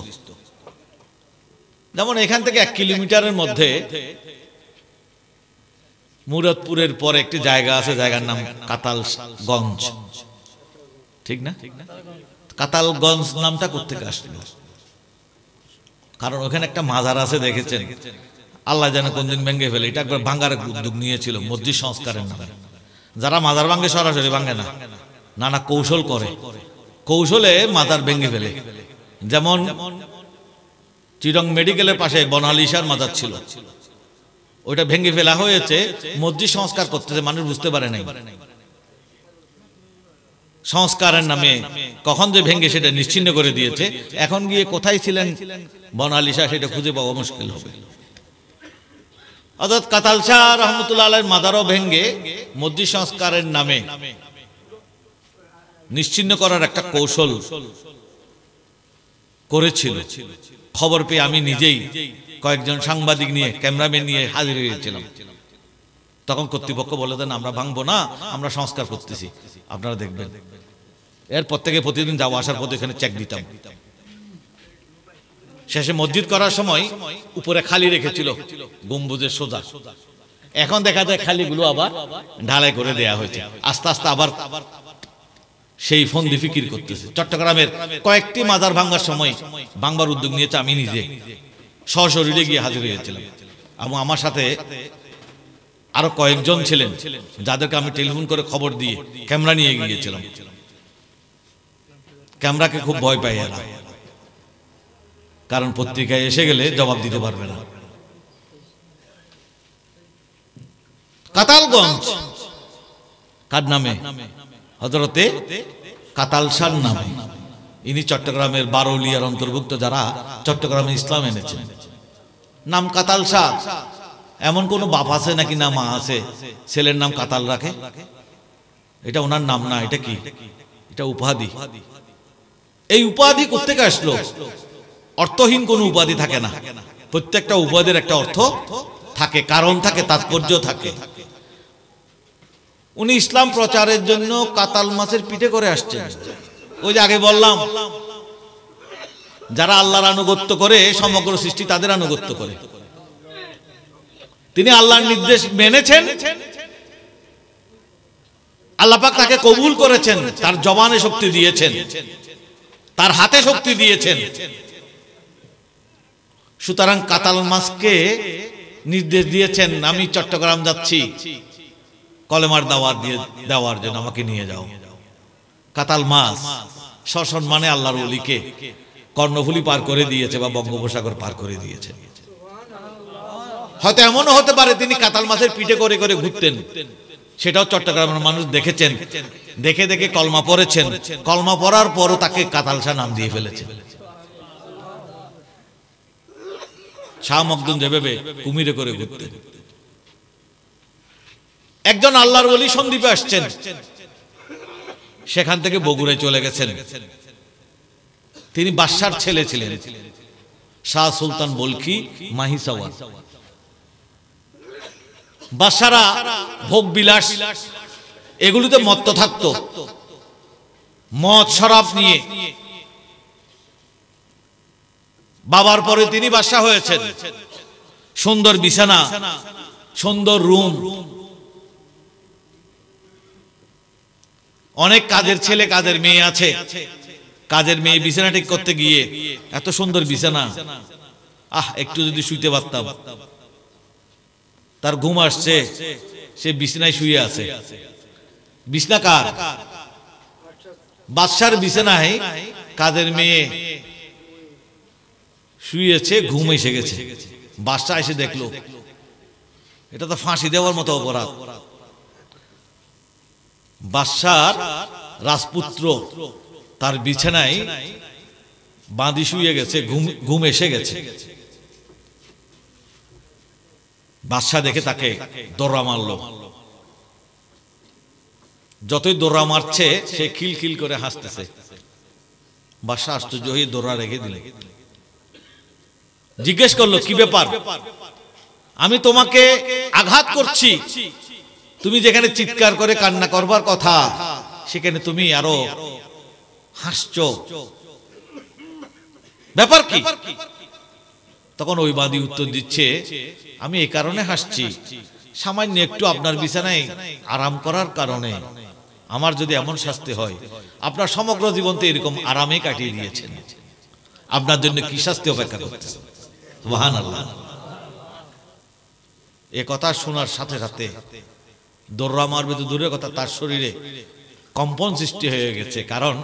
যেমন এখান থেকে এক কিলোমিটারের মধ্যে মুরাদপুরের পর একটি জায়গা আছে, জায়গার নাম কাতালগঞ্জ। ঠিক না? কাতালগঞ্জ নামটা করতে আসলো? কারণ ওখানে একটা মাজার আছে, দেখেছেন? আল্লাহ যেন কোনদিন ভেঙে ফেলে। এটা একবার ভাঙ্গার উদ্যোগ নিয়েছিল, মসজিদ সংস্কারের নামে। যারা মাজার ভাঙ্গে সরাসরি ভাঙ্গে না, নানা কৌশল করে। কৌশলে মাজার ভেঙে ফেলে। যেমন চিরং মেডিকেলের পাশে বনালিশার মাজার ছিল। ওইটা ভেঙে ফেলা হয়েছে, মসজিদ সংস্কার করতেছে মানুষ বুঝতে পারে নাই। সংস্কারের নামে কখন যে ভেঙে সেটা নিশ্চিন্ন করে দিয়েছে। এখন গিয়ে কোথায় ছিলেন বনালিশা, সেটা খুঁজে পাওয়া মুশকিল হবে। অর্থাৎ কাতাল শাহ রহমতুল্লাহ আলের মাদারও ভেঙ্গে মসজিদ সংস্কারের নামে নিশ্চিন্ন করার একটা কৌশল করেছিল। খবর পেয়ে আমি নিজেই কয়েকজন সাংবাদিক নিয়ে, ক্যামেরাম্যান নিয়ে হাজির হয়েছিলাম। তখন কর্তৃপক্ষ বলে দেন, আমরা ভাঙবো না, আমরা সংস্কার করতেছি। আপনারা দেখবেন। এরপর থেকে প্রতিদিন যাওয়া আসার পথে এখানে চেক দিতাম। শেষে মসজিদ করার সময় উপরে খালি রেখেছিল, গম্বুজের সোজা। এখন দেখা যায় খালিগুলো আবার ঢালাই করে দেয়া হয়েছে। আস্তে আস্তে আবার সেই ফন্দি ফিকির করতেছে। চট্টগ্রামের কয়েকটি মাজার ভাঙ্গার সময় বাংবার উদ্যোগ নিয়েছে আমি নিজে। সশরীরে গিয়ে হাজির হয়েছিলাম। এবং আমার সাথে আরও কয়েকজন ছিলেন, যাদেরকে আমি টেলিফোন করে খবর দিয়ে ক্যামেরা নিয়ে গিয়েছিলাম। ক্যামেরাকে খুব ভয় পাই এরা। কারণ পত্রিকায় এসে গেলে জবাব দিতে পারবে না। কাতালগঞ্জ। কার নামে? হজরতে কাতালসার নামে। ইনি চট্টগ্রামের বারৌলিয়ার অন্তর্ভুক্ত যারা চট্টগ্রামে ইসলাম এনেছেন। নাম কাতাল শাহ। এমন কোন বাপ আছে নাকি না মা আছে? ছেলের নাম কাতাল রাখে? এটা ওনার নাম না, এটা কি? এটা উপাধি। এই উপাধি কোথেকে আসলো? অর্থহীন কোন উপাধি থাকে না। প্রত্যেকটা উপাধির একটা অর্থ থাকে, কারণ থাকে, তাৎপর্য থাকে। উনি ইসলাম প্রচারের জন্য কাতাল মাছের পিঠে করে আসছেন। ওই যে আগে বললাম, যারা আল্লাহর আনুগত্য করে, সমগ্র সৃষ্টি তাদের আনুগত্য করে। তিনি আল্লাহর নির্দেশ মেনেছেন। আল্লাপাক তাকে কবুল করেছেন, তার জবানে শক্তি দিয়েছেন, তার হাতে শক্তি দিয়েছেন। সুতরাং কাতাল মাছকে নির্দেশ দিয়েছেন, আমি চট্টগ্রাম যাচ্ছি। কলেমার দাওয়াত দিয়ে দেওয়ার জন্য আমাকে নিয়ে যাও। কাতাল মাছ সসম্মানে আল্লাহর অলিকে কর্ণফুলি পার করে দিয়েছে বা বঙ্গোপসাগর পার করে দিয়েছে। হয়তো এমনও হতে পারে তিনি কাতাল মাছের পিঠে করে করে ঘুরতেন। সেটাও চট্টগ্রামের মানুষ দেখেছেন। দেখে দেখে কলমা পড়েছেন। কলমা পড়ার পরও তাকে কাতালসা নাম দিয়ে ফেলেছে। শাহ মকদুম যেভাবে কুমিরে করে ঘুরতেন একজন আল্লাহর ওলি সন্দীপে আসছেন। সেখান থেকে বগুড়ায় চলে গেছেন। তিনি বাদশার ছেলে ছিলেন। শাহ সুলতান বলকি মাহিসাওয়ার বাদশারা ভোগ বিলাস, এগুলিতে মত্ত থাকতো। মদ, শরাব নিয়ে বাবার পরে তিনি বাদশাহ হয়েছেন। সুন্দর বিছানা, সুন্দর রুম। অনেক কাজের ছেলে, কাজের মেয়ে আছে। কাজের মেয়ে বিছানা ঠিক করতে গিয়ে এত সুন্দর বিছানা। আহ, একটু যদি শুইতে পারতাম। তার ঘুম আসছে, সে বিছানায় শুয়ে আছে। বিছনা কার? বাদশার বিছানায় কাজের মেয়ে শুয়েছে, ঘুম এসে গেছে। বাদশা এসে দেখল। এটা তো ফাঁসি দেওয়ার মতো অপরাধ। বাদশার রাজপুত্র তার বিছানায় বাঁধি শুয়ে গেছে, ঘুম এসে গেছে। বাদশাহ দেখে তাকে দৌড়া মারলো। যতই দৌড়া মারছে, সে খিলখিল করে হাসতেছে। বাদশাহ আশ্চর্য হয়ে দৌড়া রেখে দিল। জিজ্ঞেস করল, কি ব্যাপার? আমি তোমাকে আঘাত করছি। তুমি যেখানে চিৎকার করে কান্না করবার কথা, সেখানে তুমি আরও হাসছ। ব্যাপার কি? তখন ওই বাদী উত্তর দিচ্ছে, আমি এই কারণে হাসছি। সামান্য একটু আপনার বিছানায় আরাম করার কারণে। আমার যদি এমন শাস্তি হয়, আপনার সমগ্র জীবন তো এরকম আরামে কাটিয়ে দিয়েছেন। আপনার জন্য কি শাস্তি অপেক্ষা করতেছে? আল্লাহ এ কথা শোনার সাথে সাথে দৌড়া মারবে তো দূরের কথা, তার শরীরে কম্পন সৃষ্টি হয়ে গেছে, কারণ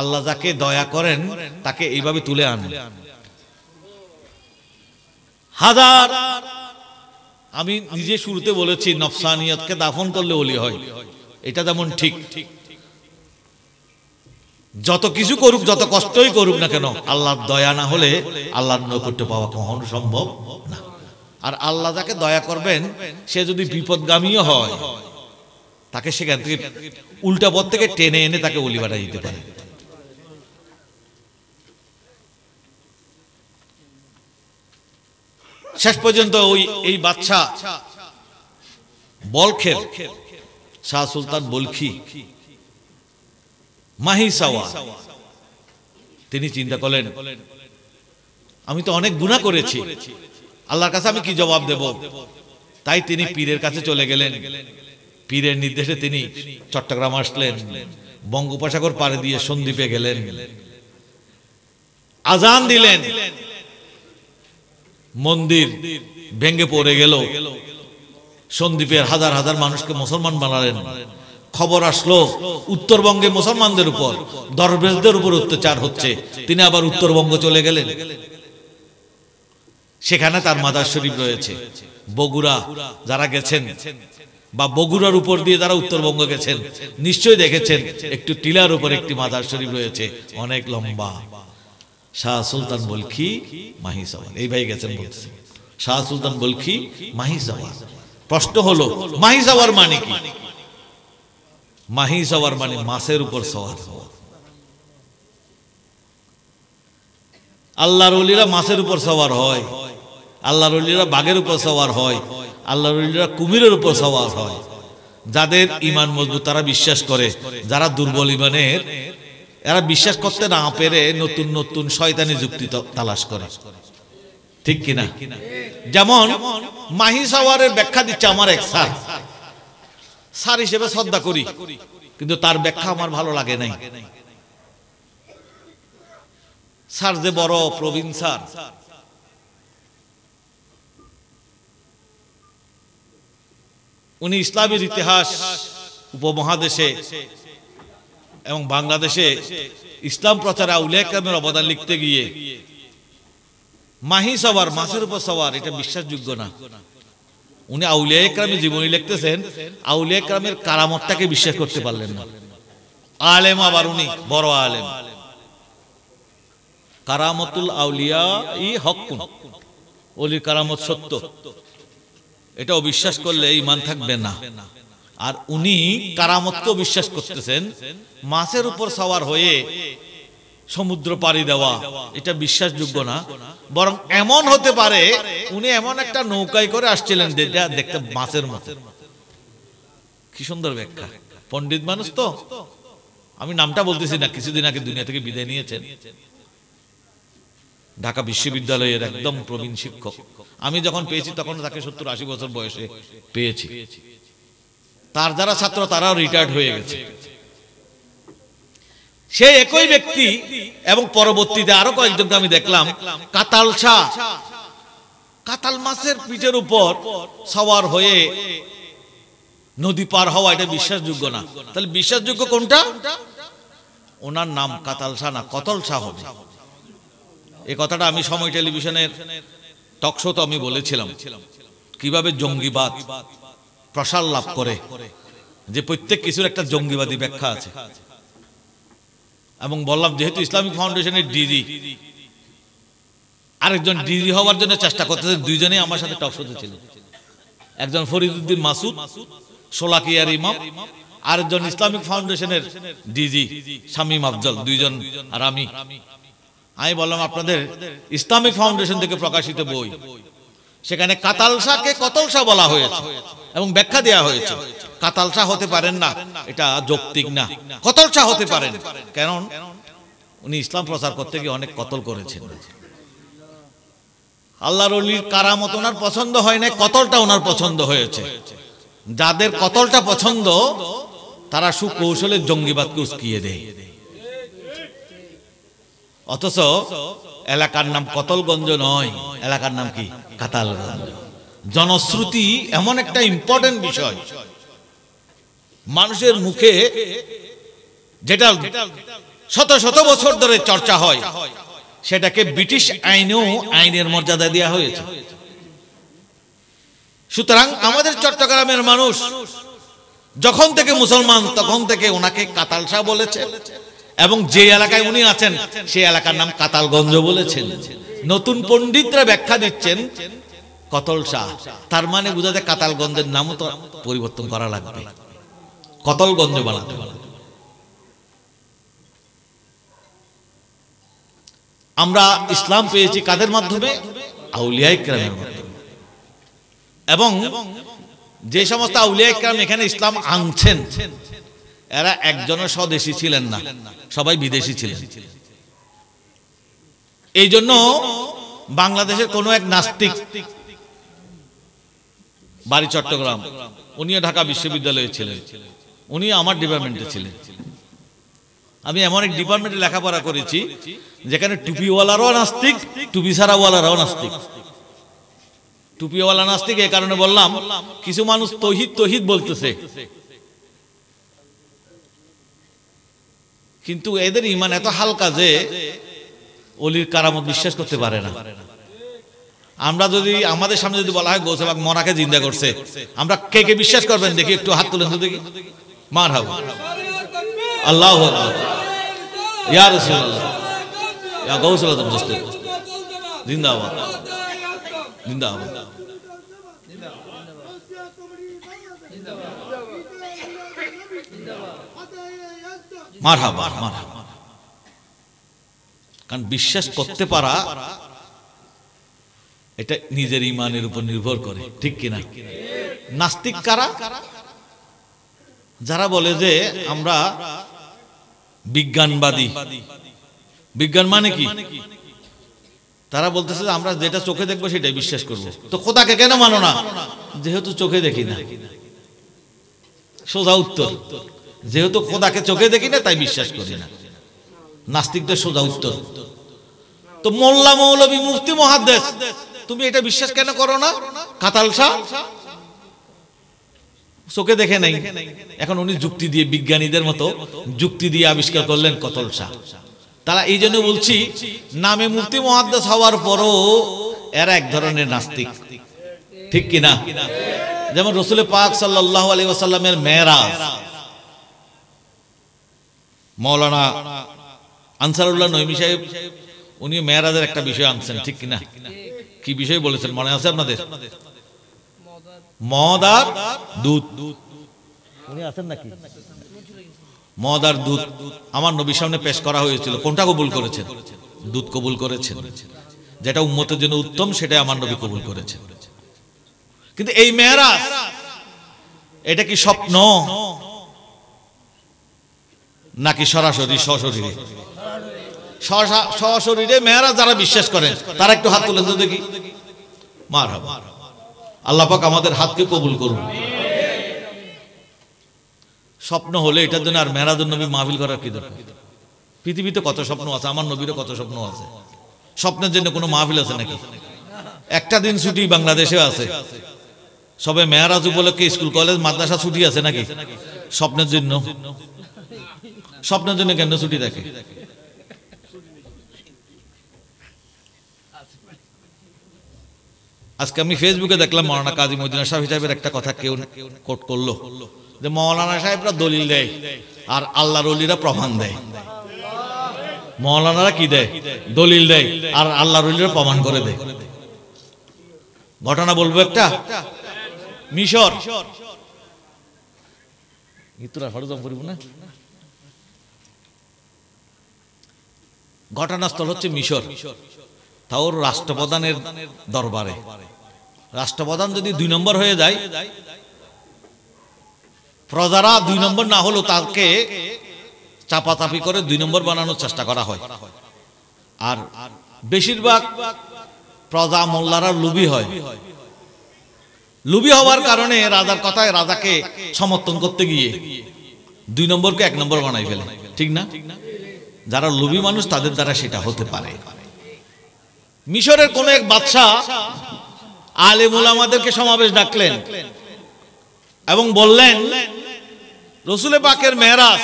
আল্লাহ যাকে দয়া করেন, তাকে এইভাবে তুলে আনেন। হাজার, আমি নিজে শুরুতে বলেছি, নফসানিয়তকে দাফন করলে ওলি হয়। এটা যেমন ঠিক ঠিক যত কিছু করুক, যত কষ্টই করুক না কেন, আল্লাহর দয়া না হলে আল্লাহর নৈকট্য পাওয়া কখনো সম্ভব না। আর আল্লাহ যাকে দয়া করবেন, সে যদি বিপদগামীও হয়, তাকে সেখান থেকে উল্টা পথ থেকে টেনে এনে তাকে অলি বাড়াই দিতে পারে। শেষ পর্যন্ত ওই, এই বাচ্চা বলখের, শাহ সুলতান বলখি মাহি সাওয়া। তিনি চিন্তা করলেন, আমি তো অনেক গুণা করেছি। আল্লাহর কাছে আমি কি জবাব দেব? তাই তিনি পীরের কাছে চলে গেলেন। পীরের নির্দেশে তিনি চট্টগ্রাম আসলেন, বঙ্গোপসাগর পাড়ে দিয়ে সন্দ্বীপে গেলেন। আজান দিলেন। মন্দির ভেঙে পড়ে গেল। সন্দ্বীপের হাজার হাজার মানুষকে মুসলমান বানালেন। খবর আসলো, উত্তরবঙ্গে মুসলমানদের উপর, দরবেশদের উপর অত্যাচার হচ্ছে। তিনি আবার উত্তরবঙ্গ চলে গেলেন। সেখানে তার মাদার শরীফ রয়েছে। বগুড়া যারা গেছেন বা বগুড়ার উপর দিয়ে যারা উত্তরবঙ্গ গেছেন, নিশ্চয়ই দেখেছেন, একটু টিলার উপর একটি মাদার শরীফ রয়েছে, অনেক লম্বা। শাহ সুলতান বলখি, মাহি সওয়াল এই ভাই গেছেন বলছি। শাহ সুলতান বলখি, মাহি সওয়াল প্রশ্ন হলো, মাহি সওয়ার মানে কি? মাহি সওয়ার মানে মাসের উপর সওয়ার। আল্লাহর অলিরা মাছের উপর সওয়ার হয়। আল্লাহর অলিরা বাঘের উপর সওয়ার হয়। আল্লাহর অলিরা কুমিরের উপর সওয়ার হয়। যাদের ইমান মজবুত তারা বিশ্বাস করে। যারা দুর্বল ইমানের এরা বিশ্বাস করতে না পেরে নতুন নতুন শয়তানি যুক্তি তালাশ করে। ঠিক কিনা? যেমন মাহি সাওয়ারের ব্যাখ্যা দিচ্ছে আমার এক স্যার। স্যার হিসেবে শ্রদ্ধা করি, কিন্তু তার ব্যাখ্যা আমার ভালো লাগে নাই। স্যার যে বড় প্রবীণ স্যার, উনি ইসলামের ইতিহাস উপমহাদেশে এবং বাংলাদেশে ইসলাম প্রচারে আউলিয়াকামের অবদান লিখতে গিয়ে মাহি সবার মাছের উপর সবার এটা বিশ্বাসযোগ্য না। উনি আউলিয়া একরামে জীবনী লিখতেছেন, আউলিয়া একরামের কারামতটাকে বিশ্বাস করতে পারলেন না। আলেম আবার উনি, বড় আলেম। কারামতুল আউলিয়া ই হকুন অলির কারামত সত্য। এটাও বিশ্বাস করলে ইমান থাকবে না। আর উনি কারামতকেও বিশ্বাস করতেছেন, মাছের উপর সওয়ার হয়ে সমুদ্র পাড়ি দেওয়া। এটা বিশ্বাসযোগ্য না। বরং এমন হতে পারে, উনি এমন একটা নৌকায় করে আসছিলেন যেটা দেখতে মাছের মতো। কি সুন্দর ব্যাখ্যা। পণ্ডিত মানুষ তো। আমি নামটা বলতেছি না, কিছুদিন আগে দুনিয়া থেকে বিদায় নিয়েছেন। ঢাকা বিশ্ববিদ্যালয়ের একদম প্রবীণ শিক্ষক। আমি যখন পেয়েছি তখন তাকে সত্তর আশি বছর বয়সে পেয়েছি। তার যারা ছাত্র তারাও রিটায়ার্ড হয়ে গেছে। সে একই ব্যক্তি এবং পরবর্তীতে আরও কয়েকজনকে আমি দেখলাম, কাতাল শাহ। কাতাল মাছের পিঠের উপর সওয়ার হয়ে নদী পার হওয়া এটা বিশ্বাসযোগ্য না। তাহলে বিশ্বাসযোগ্য কোনটা? ওনার নাম কাতাল শাহ না, কতল শাহ হবে। এই কথাটা আমি সময় টেলিভিশনের টকশোতে আমি বলেছিলাম। কীভাবে জঙ্গিবাদ প্রসার লাভ করে, যে প্রত্যেক কিছুর একটা জঙ্গিবাদী ব্যাখ্যা আছে। এবং বললাম, যেহেতু ইসলামিক ফাউন্ডেশনের ডিজি, আরেকজন ডিজি হওয়ার জন্য চেষ্টা করতেছে, দুইজনেই আমার সাথে টকশোতে ছিল। একজন ফরিদুদ্দিন মাসুদ সোলাকিয়ার ইমাম, আরেকজন ইসলামিক ফাউন্ডেশনের ডিজি, শামীম আফজল, দুইজন আর আমি। আমি বললাম, আপনাদের ইসলামিক ফাউন্ডেশন থেকে প্রকাশিত বই সেখানে কাতালসাকে কতলসা বলা হয়েছে এবং ব্যাখ্যা দেওয়া হয়েছে। কাতালসা হতে পারেন না, এটা যৌক্তিক না। কতলসা হতে পারেন। কারণ উনি ইসলাম প্রচার করতে গিয়ে অনেক কতল করেছেন। আল্লাহর অলির কারামত ওনার পছন্দ হয় না কতলটা ওনার পছন্দ হয়েছে। যাদের কতলটা পছন্দ, তারা সুকৌশলে জঙ্গিবাদকে উস্কিয়ে দেয়। অথচ এলাকার নাম কতলগঞ্জ নয়, এলাকার নাম কি? কাতালগঞ্জ জনশ্রুতি এমন একটা ইম্পর্টেন্ট বিষয়। মানুষের মুখে যেটা শত শত বছর ধরে চর্চা হয়, সেটাকে ব্রিটিশ আইনেও আইনের মর্যাদা দেওয়া হয়েছে। সুতরাং আমাদের চট্টগ্রামের মানুষ যখন থেকে মুসলমান, তখন থেকে ওনাকে কাতাল শাহ বলেছে এবং যে এলাকায় উনি আছেন সেই এলাকার নাম কাতালগঞ্জ বলেছেন। নতুন পণ্ডিতরা ব্যাখ্যা দিচ্ছেন কতল শাহ। তার মানে বোঝা যায় কাতালগঞ্জের নামও তো পরিবর্তন করা লাগবে। কতলগঞ্জ বানাতে আমরা ইসলাম পেয়েছি কাদের মাধ্যমে? আউলিয়া ইকরামের মাধ্যমে। এবং যে সমস্ত আউলিয়া ইকরাম এখানে ইসলাম আনছেন, এরা একজনের স্বদেশী ছিলেন না, সবাই বিদেশি ছিলেন। এই জন্য বাংলাদেশের কোনো এক নাস্তিক বাড়ি চট্টগ্রাম, উনিও ঢাকা বিশ্ববিদ্যালয়ে ছিলেন উনি আমার ডিপার্টমেন্টে ছিলেন। আমি এমন এক ডিপার্টমেন্টে লেখাপড়া করেছি, যেখানে টুপিওয়ালারও নাস্তিক টুপি ছাড়াওয়ালারাও নাস্তিক। টুপিওয়ালা নাস্তিক এই কারণে বললাম, কিছু মানুষ তহিদ তহিদ বলতেছে। কিন্তু এদের ইমান এত হালকা যে অলির কারামত বিশ্বাস করতে পারে না। আমরা যদি, আমাদের সামনে যদি বলা হয় গৌসেবাগ মরাকে জিন্দা করছে, আমরা কে কে বিশ্বাস করবেন? দেখি একটু হাত তুলেন তো দেখি। মার হাব। আল্লাহ ইয়া রাসূলুল্লাহ। ইয়া গৌসুল মারহাবা মারহাবা কারণ বিশ্বাস করতে পারা এটা নিজের ইমানের উপর নির্ভর করে, ঠিক কিনা? নাস্তিক কারা? যারা বলে যে আমরা বিজ্ঞানবাদী। বিজ্ঞান মানে কি? তারা বলতেছে আমরা যেটা চোখে দেখব সেটাই বিশ্বাস করব। তো খোদাকে কেন মানো না? যেহেতু চোখে দেখি না। সোজা উত্তর, যেহেতু খোদাকে চোখে দেখি না, তাই বিশ্বাস করি না। নাস্তিকদের সোজা উত্তর। তো মোল্লা মৌলবী মুফতি মহাদ্দেশ তুমি এটা বিশ্বাস কেন করো না? কাতাল চোখে দেখে নাই। এখন উনি যুক্তি দিয়ে বিজ্ঞানীদের মতো যুক্তি দিয়ে আবিষ্কার করলেন কতল শাহ। তারা এই জন্য বলছি, নামে মুফতি মহাদ্দেশ হওয়ার পরও এরা এক ধরনের নাস্তিক। ঠিক কিনা? যেমন রসুল পাক সাল্লাহ আলী ওসাল্লামের মেয়েরাজ মৌলানা আনসারুল্লাহ নৈমি সাহেব উনি মেয়েরাজের একটা বিষয় আনছেন, ঠিক কিনা? কি বিষয় বলেছেন মনে আছে আপনাদের? মদ আর দুধ। উনি আছেন নাকি? মদ আর দুধ। আমার নবীর সামনে পেশ করা হয়েছিল। কোনটা কবুল করেছেন? দুধ কবুল করেছেন। যেটা উম্মতের জন্য উত্তম, সেটাই আমার নবী কবুল করেছেন। কিন্তু এই মেয়েরা এটা কি স্বপ্ন? নাকি সরাসরি, সশরীরে? সশরীরে মেয়েরা যারা বিশ্বাস করেন, তারা একটু হাত তুলেন তো দেখি। মার আল্লাহ আমাদের হাতকে কবুল করুন। স্বপ্ন হলে এটার জন্য আর মেরাজুন নবী মাহফিল করার কি দরকার? পৃথিবীতে কত স্বপ্ন আছে, আমার নবীরও কত স্বপ্ন আছে। স্বপ্নের জন্য কোনো মাহফিল আছে নাকি? একটা দিন ছুটি বাংলাদেশে আছে। সবে মেয়ারাজ উপলক্ষে স্কুল, কলেজ, মাদ্রাসা ছুটি আছে নাকি? স্বপ্নের জন্য। স্বপ্নের জন্য কেন ছুটি থাকে আজকে আমি ফেসবুকে দেখলাম মৌলানা কাজী মদিনা সাহেব সাহেবের একটা কথা কেউ কোট করল, যে মৌলানা সাহেবরা দলিল দেয় আর আল্লাহর অলিরা প্রমাণ দেয়। মৌলানারা কি দেয়? দলিল দেয় আর আল্লাহর অলিরা প্রমাণ করে দেয়। ঘটনা বলব একটা? মিশর। ইতুরা হরদম করিব না? ঘটনাস্থল হচ্ছে মিশর তাও রাষ্ট্রপ্রধানের দরবারে। রাষ্ট্রপ্রধান যদি দুই নম্বর হয়ে যায়, প্রজারা দুই নম্বর না হলেও তাকে চাপাচাপি করে দুই নম্বর বানানোর চেষ্টা করা হয়। আর বেশিরভাগ প্রজা মোল্লারা লুবি হয়। লুবি হওয়ার কারণে রাজার কথায় রাজাকে সমর্থন করতে গিয়ে দুই নম্বরকে এক নম্বর বানাই ফেলে। ঠিক না? যারা লুবি মানুষ, তাদের দ্বারা সেটা হতে পারে। মিশরের কোন এক বাদশাহ আলেমুল আমাদেরকে সমাবেশ ডাকলেন এবং বললেন, রসুলে পাকের মেহরাজ,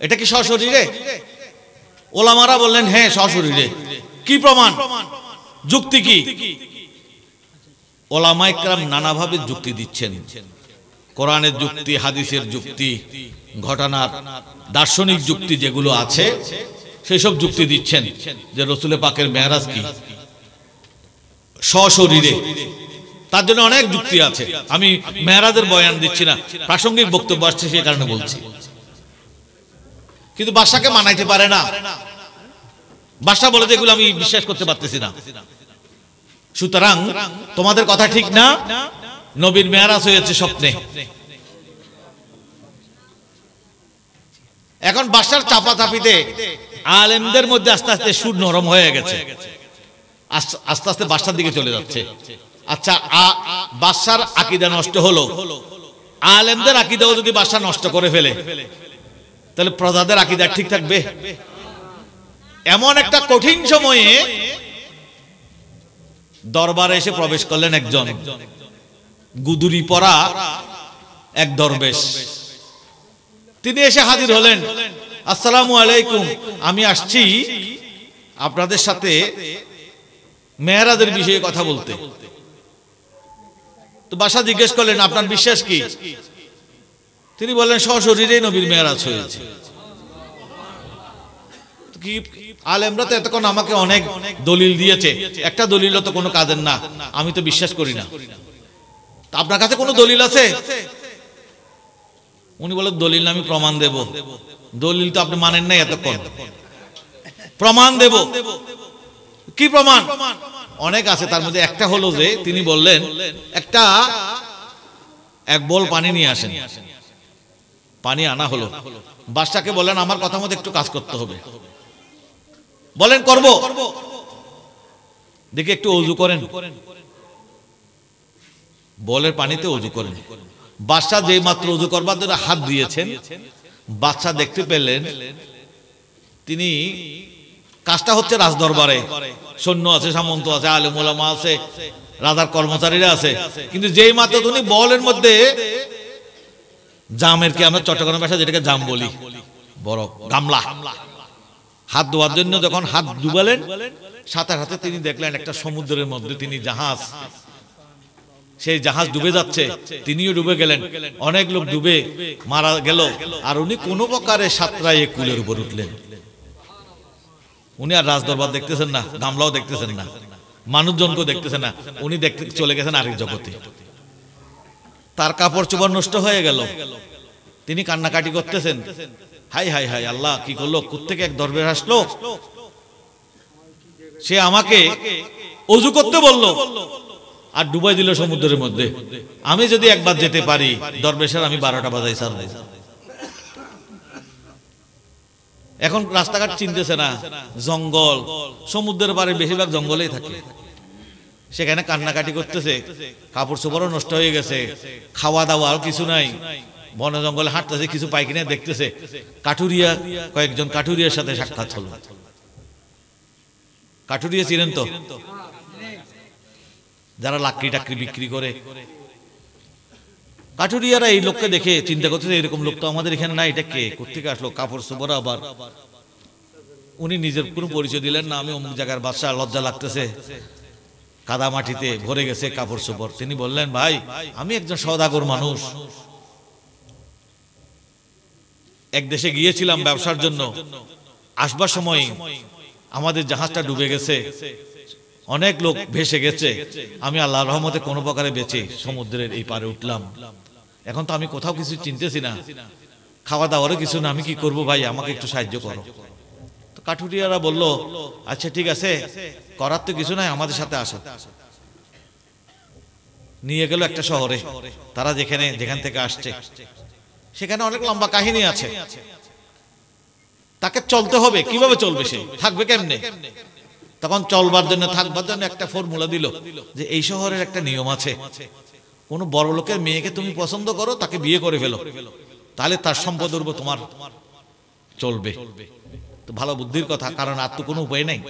এটা কি সশরীরে? ওলামারা বললেন হ্যাঁ সশরীরে। কি প্রমাণ? যুক্তি কি? ওলামা ইকরাম নানাভাবে যুক্তি দিচ্ছেন। কোরআনের যুক্তি, হাদিসের যুক্তি, ঘটনার দার্শনিক যুক্তি যেগুলো আছে সেই সব যুক্তি দিচ্ছেন যে রসুলে পাকের মেহরাজ কি? সশরীরে। তার জন্য অনেক যুক্তি আছে। আমি মেহরাজের বয়ান দিচ্ছি না। প্রাসঙ্গিক বক্তব্য আসছে সেই কারণে বলছি। কিন্তু বাসাকে মানাইতে পারে না। বাসা বলে যেগুলো আমি বিশ্বাস করতে পারতেছি না। সুতরাং তোমাদের কথা ঠিক না? নবীর মেয়ারাজ হয়েছে স্বপ্নে। এখন বাসার চাপা চাপিতে আলেমদের মধ্যে আস্তে আস্তে সুর নরম হয়ে গেছে। আস্তে আস্তে বাসার দিকে চলে যাচ্ছে। আচ্ছা বাসার আকিদা নষ্ট হলো। আলেমদের আকিদাও যদি বাসা নষ্ট করে ফেলে, তাহলে প্রজাদের আকিদা ঠিক থাকবে। এমন একটা কঠিন সময়ে দরবারে এসে প্রবেশ করলেন একজন। গুদুরি পরা এক দরবেশ। তিনি এসে হাজির হলেন। আসসালামু আলাইকুম, আমি আসছি আপনাদের সাথে মেহরাজের বিষয়ে কথা বলতে। তো বাসা জিজ্ঞেস করলেন, আপনার বিশ্বাস কি? তিনি বললেন সশরীরে নবীর মেহরাজ হয়েছে। আলেমরা তো এতক্ষণ আমাকে অনেক দলিল দিয়েছে। একটা দলিল তো কোনো কাজের না। আমি তো বিশ্বাস করি না। তা আপনার কাছে কোনো দলিল আছে? উনি বলে, দলিল আমি প্রমাণ দেব। দলিল তো আপনি মানেন নাই এতক্ষণ। প্রমাণ দেব। কি প্রমাণ? অনেক আছে, তার মধ্যে একটা হলো যে তিনি বললেন, একটা, এক বল পানি নিয়ে আসেন। পানি আনা হলো। বাদশাকে বলেন আমার কথা মতো একটু কাজ করতে হবে। বলেন, করব। দেখি, একটু অজু করেন। বলের পানিতে অজু করেন বাদশাহ যেই মাত্র অজু করবার জন্য হাত দিয়েছেন, বাদশাহ দেখতে পেলেন তিনি কাজটা হচ্ছে রাজদরবারে। সৈন্য আছে, সামন্ত আছে আলেমুলামা আছে, রাজার কর্মচারীরা আছে। কিন্তু যেই মাত্র তুমি বলের মধ্যে জামের কি আমরা চট্টগ্রাম ভাষা যেটাকে জাম বলি, বড় গামলা। হাত ধোয়ার জন্য যখন হাত ডুবালেন, সাথে সাথে তিনি দেখলেন একটা সমুদ্রের মধ্যে তিনি জাহাজ সেই জাহাজ ডুবে যাচ্ছে। তিনিও ডুবে গেলেন। অনেক লোক ডুবে মারা গেল। আর উনি কোনো প্রকারে সাতরায় কুলের উপর উঠলেন। উনি আর রাজদরবার দেখতেছেন না গামলাও দেখতেছেন না মানুষজনকেও দেখতেছেন না। উনি দেখতে চলে গেছেন আরেক জগতে। তার কাপড় চোপড় নষ্ট হয়ে গেল। তিনি কান্নাকাটি করতেছেন। হাই হাই হাই আল্লাহ কি করল? কোথেকে এক দরবেশ আসলো? সে আমাকে অজু করতে বলল। আর ডুবাই দিল সমুদ্রের মধ্যে। আমি যদি একবার যেতে পারি, দরবেশের আমি বারোটা বাজাই সার এখন রাস্তাঘাট চিনতেছে না, জঙ্গল। সমুদ্রের পারে বেশিরভাগ জঙ্গলেই থাকে। সেখানে কান্নাকাটি করতেছে কাপড় চোপড়ও নষ্ট হয়ে গেছে খাওয়া দাওয়া আর কিছু নাই। বন জঙ্গলে হাঁটতেছে, কিছু পাইকিনে দেখতেছে। কাঠুরিয়া, কয়েকজন কাঠুরিয়ার সাথে সাক্ষাৎ হলো। কাঠুরিয়া ছিলেন তো? যারা লাকড়ি টাকড়ি বিক্রি করে। কাঠুরিয়ারা এই লোককে দেখে চিন্তা করতেছে এরকম লোক তো আমাদের এখানে নাই, এটা কে? কোথেকে আসলো? কাপড় চোপড় আবার। উনি নিজের কোনো পরিচয় দিলেন না, আমি অমুক জায়গার বাদশা লজ্জা লাগতেছে। কাদা মাটিতে ভরে গেছে কাপড় চোপড়। তিনি বললেন, ভাই, আমি একজন সদাগর মানুষ। এক দেশে গিয়েছিলাম ব্যবসার জন্য। আসবার সময় আমাদের জাহাজটা ডুবে গেছে। অনেক লোক ভেসে গেছে। আমি আল্লাহ রহমতে কোনো প্রকারে বেঁচে সমুদ্রের এই পারে উঠলাম। এখন তো আমি কোথাও কিছু চিনতেছি না। খাওয়া দাওয়ারও কিছু না। আমি কি করব ভাই? আমাকে একটু সাহায্য করো। তো কাঠুরিয়ারা বলল আচ্ছা ঠিক আছে। করার তো কিছু নাই। আমাদের সাথে আসো। নিয়ে গেল একটা শহরে। তারা যেখানে, যেখান থেকে আসছে। সেখানে অনেক লম্বা কাহিনী আছে। তাকে চলতে হবে। কীভাবে চলবে সে? থাকবে কেমনে? তখন চলবার জন্য, থাকবার জন্য একটা ফর্মুলা দিল যে এই শহরের একটা নিয়ম আছে। কোন বড় লোকের মেয়েকে তুমি পছন্দ করো, তাকে বিয়ে করে ফেলো। তাহলে তার সম্পদ উঠবো তোমার চলবে। তো ভালো বুদ্ধির কথা, কারণ আর তো কোনো উপায় নেই।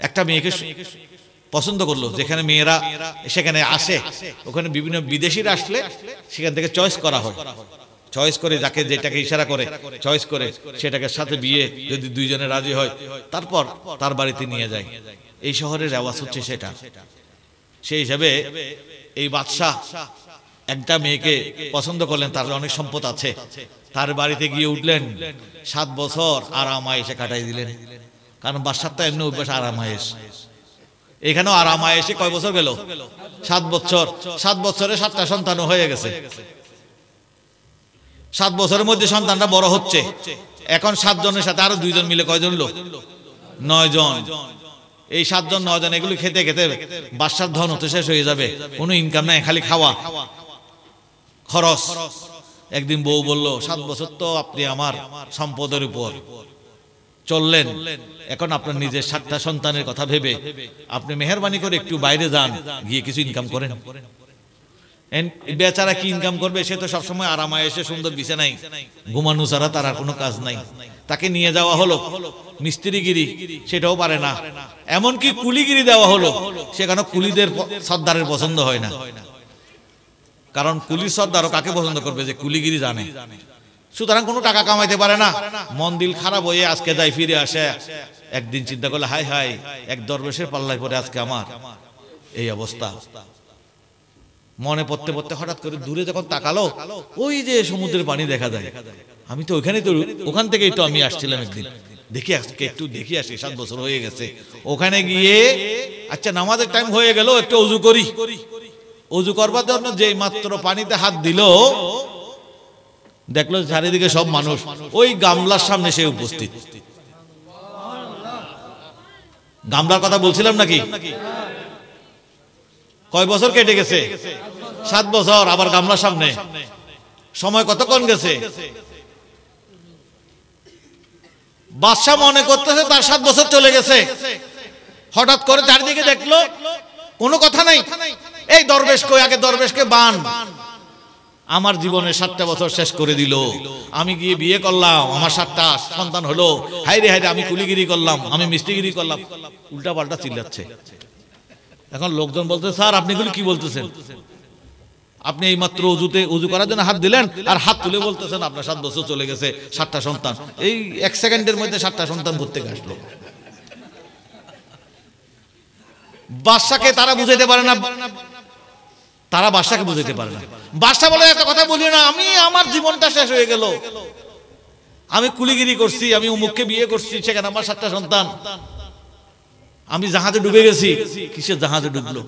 একটা মেয়েকে পছন্দ করল, যেখানে মেয়েরা সেখানে আসে, ওখানে বিভিন্ন বিদেশিরা আসলে সেখান থেকে চয়েস করা হয়। চয়েস করে যাকে যেটাকে ইশারা করে চয়েস করে সেটাকে সাথে বিয়ে যদি দুইজনে রাজি হয় তারপর তার বাড়িতে নিয়ে যায়। এই শহরের রেওয়াজ হচ্ছে সেটা। সেই হিসাবে এই বাদশাহ একটা মেয়েকে পছন্দ করলেন তার অনেক সম্পদ আছে। তার বাড়িতে গিয়ে উঠলেন সাত বছর আরামায়েসে কাটাই দিলেন। কারণ বাদশাহ তো এমনি অভ্যাস আরামায়েশ। এখানেও আরামায়েসে কয় বছর গেল? সাত বছর সাত বছরে। সাতটা সন্তানও হয়ে গেছে। সাত বছরের মধ্যে সন্তানটা বড় হচ্ছে। এখন সাতজনের সাথে আরও দুইজন মিলে কয়জন লোক নয় জন এই সাতজন নয় জন এগুলো খেতে খেতে বাসার ধন হতে শেষ হয়ে যাবে। কোনো ইনকাম নাই, খালি খাওয়া। খরচ। একদিন বউ বলল, সাত বছর তো আপনি আমার সম্পদের উপর। চললেন। এখন আপনার নিজের সাতটা সন্তানের কথা ভেবে আপনি মেহরবানি করে একটু বাইরে যান, গিয়ে কিছু ইনকাম করেন। বেচারা কি ইনকাম করবে, সে তো সবসময় আরামায় এসে সুন্দর বিছানাই ঘুমানো ছাড়া তার আর কোনো কাজ নাই। তাকে নিয়ে যাওয়া হলো। মিস্ত্রিগিরি, সেটাও পারে না। এমনকি কুলিগিরি দেওয়া হলো। সেখানে কুলিদের সর্দারের পছন্দ হয় না। কারণ কুলির সর্দারও কাকে পছন্দ করবে যে কুলিগিরি জানে? সুতরাং কোনো টাকা কামাইতে পারে না। মন দিল খারাপ হয়ে আজকে যাই ফিরে আসে। একদিন চিন্তা করলে হাই হাই এক দরবেশের পাল্লায় পরে আজকে আমার। এই অবস্থা। মনে পড়তে পড়তে হঠাৎ করে দূরে যখন তাকালো, ওই যে সমুদ্রের পানি দেখা যায়। আমি তো ওখানে তো, ওখান থেকেই তো আমি আসছিলাম একদিন। দেখি আজকে একটু দেখি আসি সাত বছর হয়ে গেছে। ওখানে গিয়ে আচ্ছা নামাজের টাইম হয়ে গেল, একটু অজু করি। অজু করবার জন্য যে মাত্র পানিতে হাত দিল, দেখল চারিদিকে সব মানুষ। ওই গামলার সামনে সে উপস্থিত। গামলার কথা বলছিলাম নাকি? কয় বছর কেটে গেছে? সাত বছর, আবার গামলার সামনে। সময় কতক্ষণ গেছে? বাদশাহ মনে করতেছে তার সাত বছর চলে গেছে। হঠাৎ করে চারিদিকে দেখল, কোনো কথা নাই। এই দরবেশ কই? আগে দরবেশকে বান। আমার জীবনে সাতটা বছর শেষ করে দিল। আমি গিয়ে বিয়ে করলাম, আমার সাতটা সন্তান হলো। হাইরে হাইরে আমি কুলিগিরি করলাম, আমি মিষ্টিগিরি করলাম। উল্টা পাল্টা চিল্লাচ্ছে। এখন লোকজন বলতে স্যার, আপনি কি বলতেছেন? আপনি এই মাত্র উজুতে উজু করার জন্য হাত দিলেন আর হাত তুলে বলতেছেন, আপনার সাত বছর চলে গেছে, সাতটা সন্তান। এই এক সেকেন্ডের মধ্যে সাতটা সন্তান ঘুরতে আসলো। বাদশাকে তারা বুঝাইতে পারে না। তারা বাদশাকে বুঝাইতে পারে না। বাদশা বলে, একটা কথা বলি না, আমি আমার জীবনটা শেষ হয়ে গেল। আমি কুলিগিরি করছি, আমি উমুককে বিয়ে করছি, সেখানে আমার সাতটা সন্তান। আমি জাহাজে ডুবে গেছি। কিসের জাহাজে ডুবলো?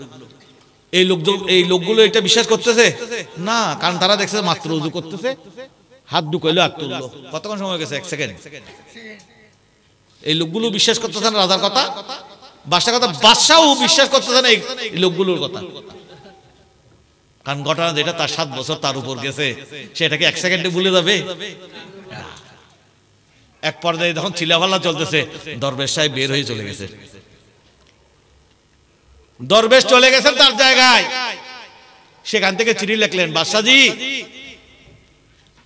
এই লোক এই লোকগুলো এটা বিশ্বাস করতেছে? না, কারণ তারা দেখছে মাত্র উজু করতেছে। হাত দুকাইলো হাত তুললো। কতক্ষণ সময় গেছে? এক সেকেন্ড। এই লোকগুলো বিশ্বাস করতেছে না রাজার কথা? বাদশার কথা? বাদশাও বিশ্বাস করতেছে না এই লোকগুলোর কথা। কারণ ঘটনা যেটা তার সাত বছর তার উপর গেছে। সেটাকে এক সেকেন্ডে ভুলে যাবে। এক পর্যায়ে যখন চিলাভাল্লা চলতেছে, দরবেশ সাহেব বের হয়ে চলে গেছে। দরবেশ চলে গেছেন তার জায়গায়। সেখান থেকে চিঠি লিখলেন বাদশাজি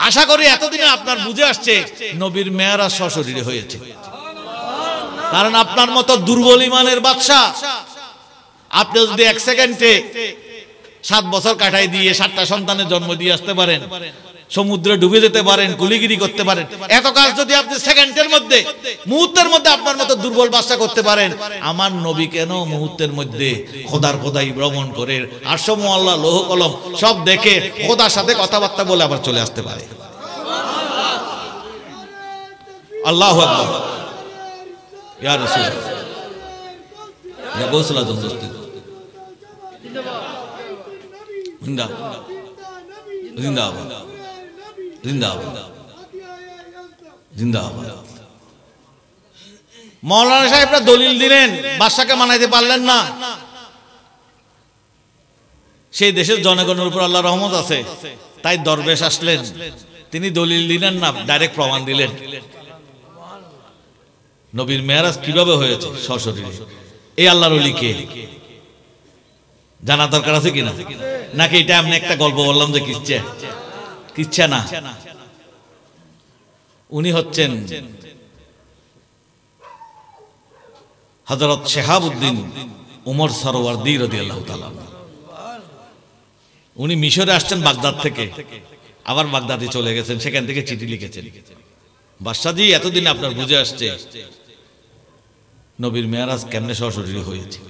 আশা করি এতদিনে আপনার বুঝে আসছে নবীর মেয়েরা সশরীরে হয়েছে। কারণ আপনার মতো দুর্বল ইমানের বাদশাহ আপনি যদি এক সেকেন্ডে সাত বছর কাটাই দিয়ে সাতটা সন্তানের জন্ম দিয়ে আসতে পারেন সমুদ্রে ডুবে যেতে পারেন, গুলিগিরি করতে পারেন। এত কাজ যদি আপনি সেকেন্ডের মধ্যে, মুহূর্তের মধ্যে আপনার মতো দুর্বল বাসা করতে পারেন, আমার নবী কেন মুহূর্তের মধ্যে খোদার খোদাই ভ্রমণ করে আসম আল্লাহ, লোহ, কলম সব দেখে খোদার সাথে কথাবার্তা বলে আবার চলে আসতে পারে? আল্লাহ আজম জিন্দাবাদ। জিন্দাবাদ। জিন্দাবাদ। মৌলানা সাহেবরা দলিল দিলেন, বাদশাকে মানাইতে পারলেন না। সেই দেশের জনগণের উপর আল্লাহ রহমত আছে, তাই দরবেশ আসলেন। তিনি দলিল দিলেন না, ডাইরেক্ট প্রমাণ দিলেন। নবীর মেয়ারাজ কীভাবে হয়েছে, সশরীরে? এই আল্লাহর অলি কে? জানা দরকার আছে কিনা? নাকি এটা আমি একটা গল্প বললাম যে কিচ্ছে কিচ্ছা না উনি হচ্ছেন হজরত শেহাবুদ্দিন উমর সরোয়ার দি রদি আল্লাহ উনি মিশরে আসছেন বাগদাদ থেকে। আবার বাগদাদে চলে গেছেন, সেখান থেকে চিঠি লিখেছেন। বাদশাজি এতদিন আপনার বুঝে আসছে নবীর মেয়ারাজ কেমনে সশরীরে হয়েছে।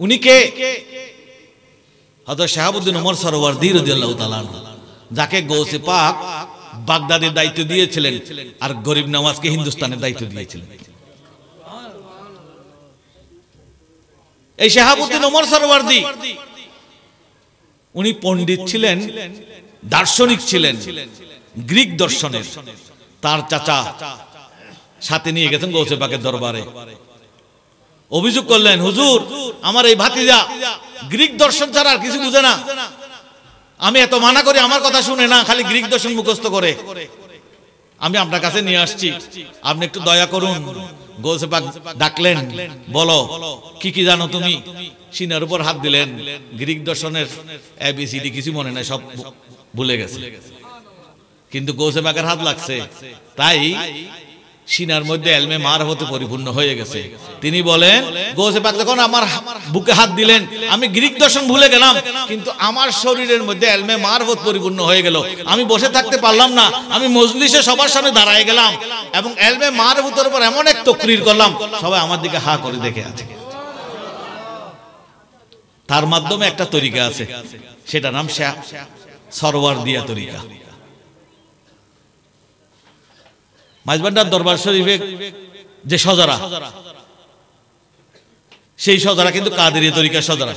উনি কে? শাহাবুদ্দিন উমর সরোয়ার দি রদিয়াল্লাহু যাকে গৌসে পাক বাগদাদের দায়িত্ব দিয়েছিলেন আর গরিব নওয়াজকে হিন্দুস্তানের দায়িত্ব দিয়েছিলেন। এই শাহাবুদ্দিন উমর সরোয়ার্দি উনি পণ্ডিত ছিলেন, দার্শনিক ছিলেন, গ্রিক দর্শনের। তার চাচা সাথে নিয়ে গেছেন গৌসে পাকের দরবারে। অভিযোগ করলেন, হুজুর, আমার এই ভাতিজা গ্রিক দর্শন ছাড়া আর কিছু বুঝে না। আমি এত মানা করি আমার কথা শুনে না, খালি গ্রিক দর্শন মুখস্থ করে। আমি আপনার কাছে নিয়ে আসছি। আপনি একটু দয়া করুন। ডাকলেন, বলো, কি কি জানো তুমি? সিনার উপর হাত দিলেন। গ্রিক দর্শনের এবিসিডি কিছু মনে নাই, সব ভুলে গেছে। কিন্তু গৌসে পাকের হাত লাগছে। তাই সিনার মধ্যে এলমে মার হতে পরিপূর্ণ হয়ে গেছে। তিনি বলেন, গোসে পাক যখন আমার বুকে হাত দিলেন, আমি গ্রিক দর্শন ভুলে গেলাম, কিন্তু আমার শরীরের মধ্যে এলমে মার হত পরিপূর্ণ হয়ে গেল। আমি বসে থাকতে পারলাম না, আমি মজলিসে সবার সামনে দাঁড়ায় গেলাম এবং এলমে মার হতের উপর এমন এক তকরির করলাম, সবাই আমার দিকে হা করে দেখে আছে। তার মাধ্যমে একটা তরিকা আছে সেটা নাম সরোয়ার দিয়া তরিকা। মাইজবান্ডার দরবার শরীফে যে সজারা, সেই সজারা কিন্তু কাদেরিয়া তরিকার সজারা।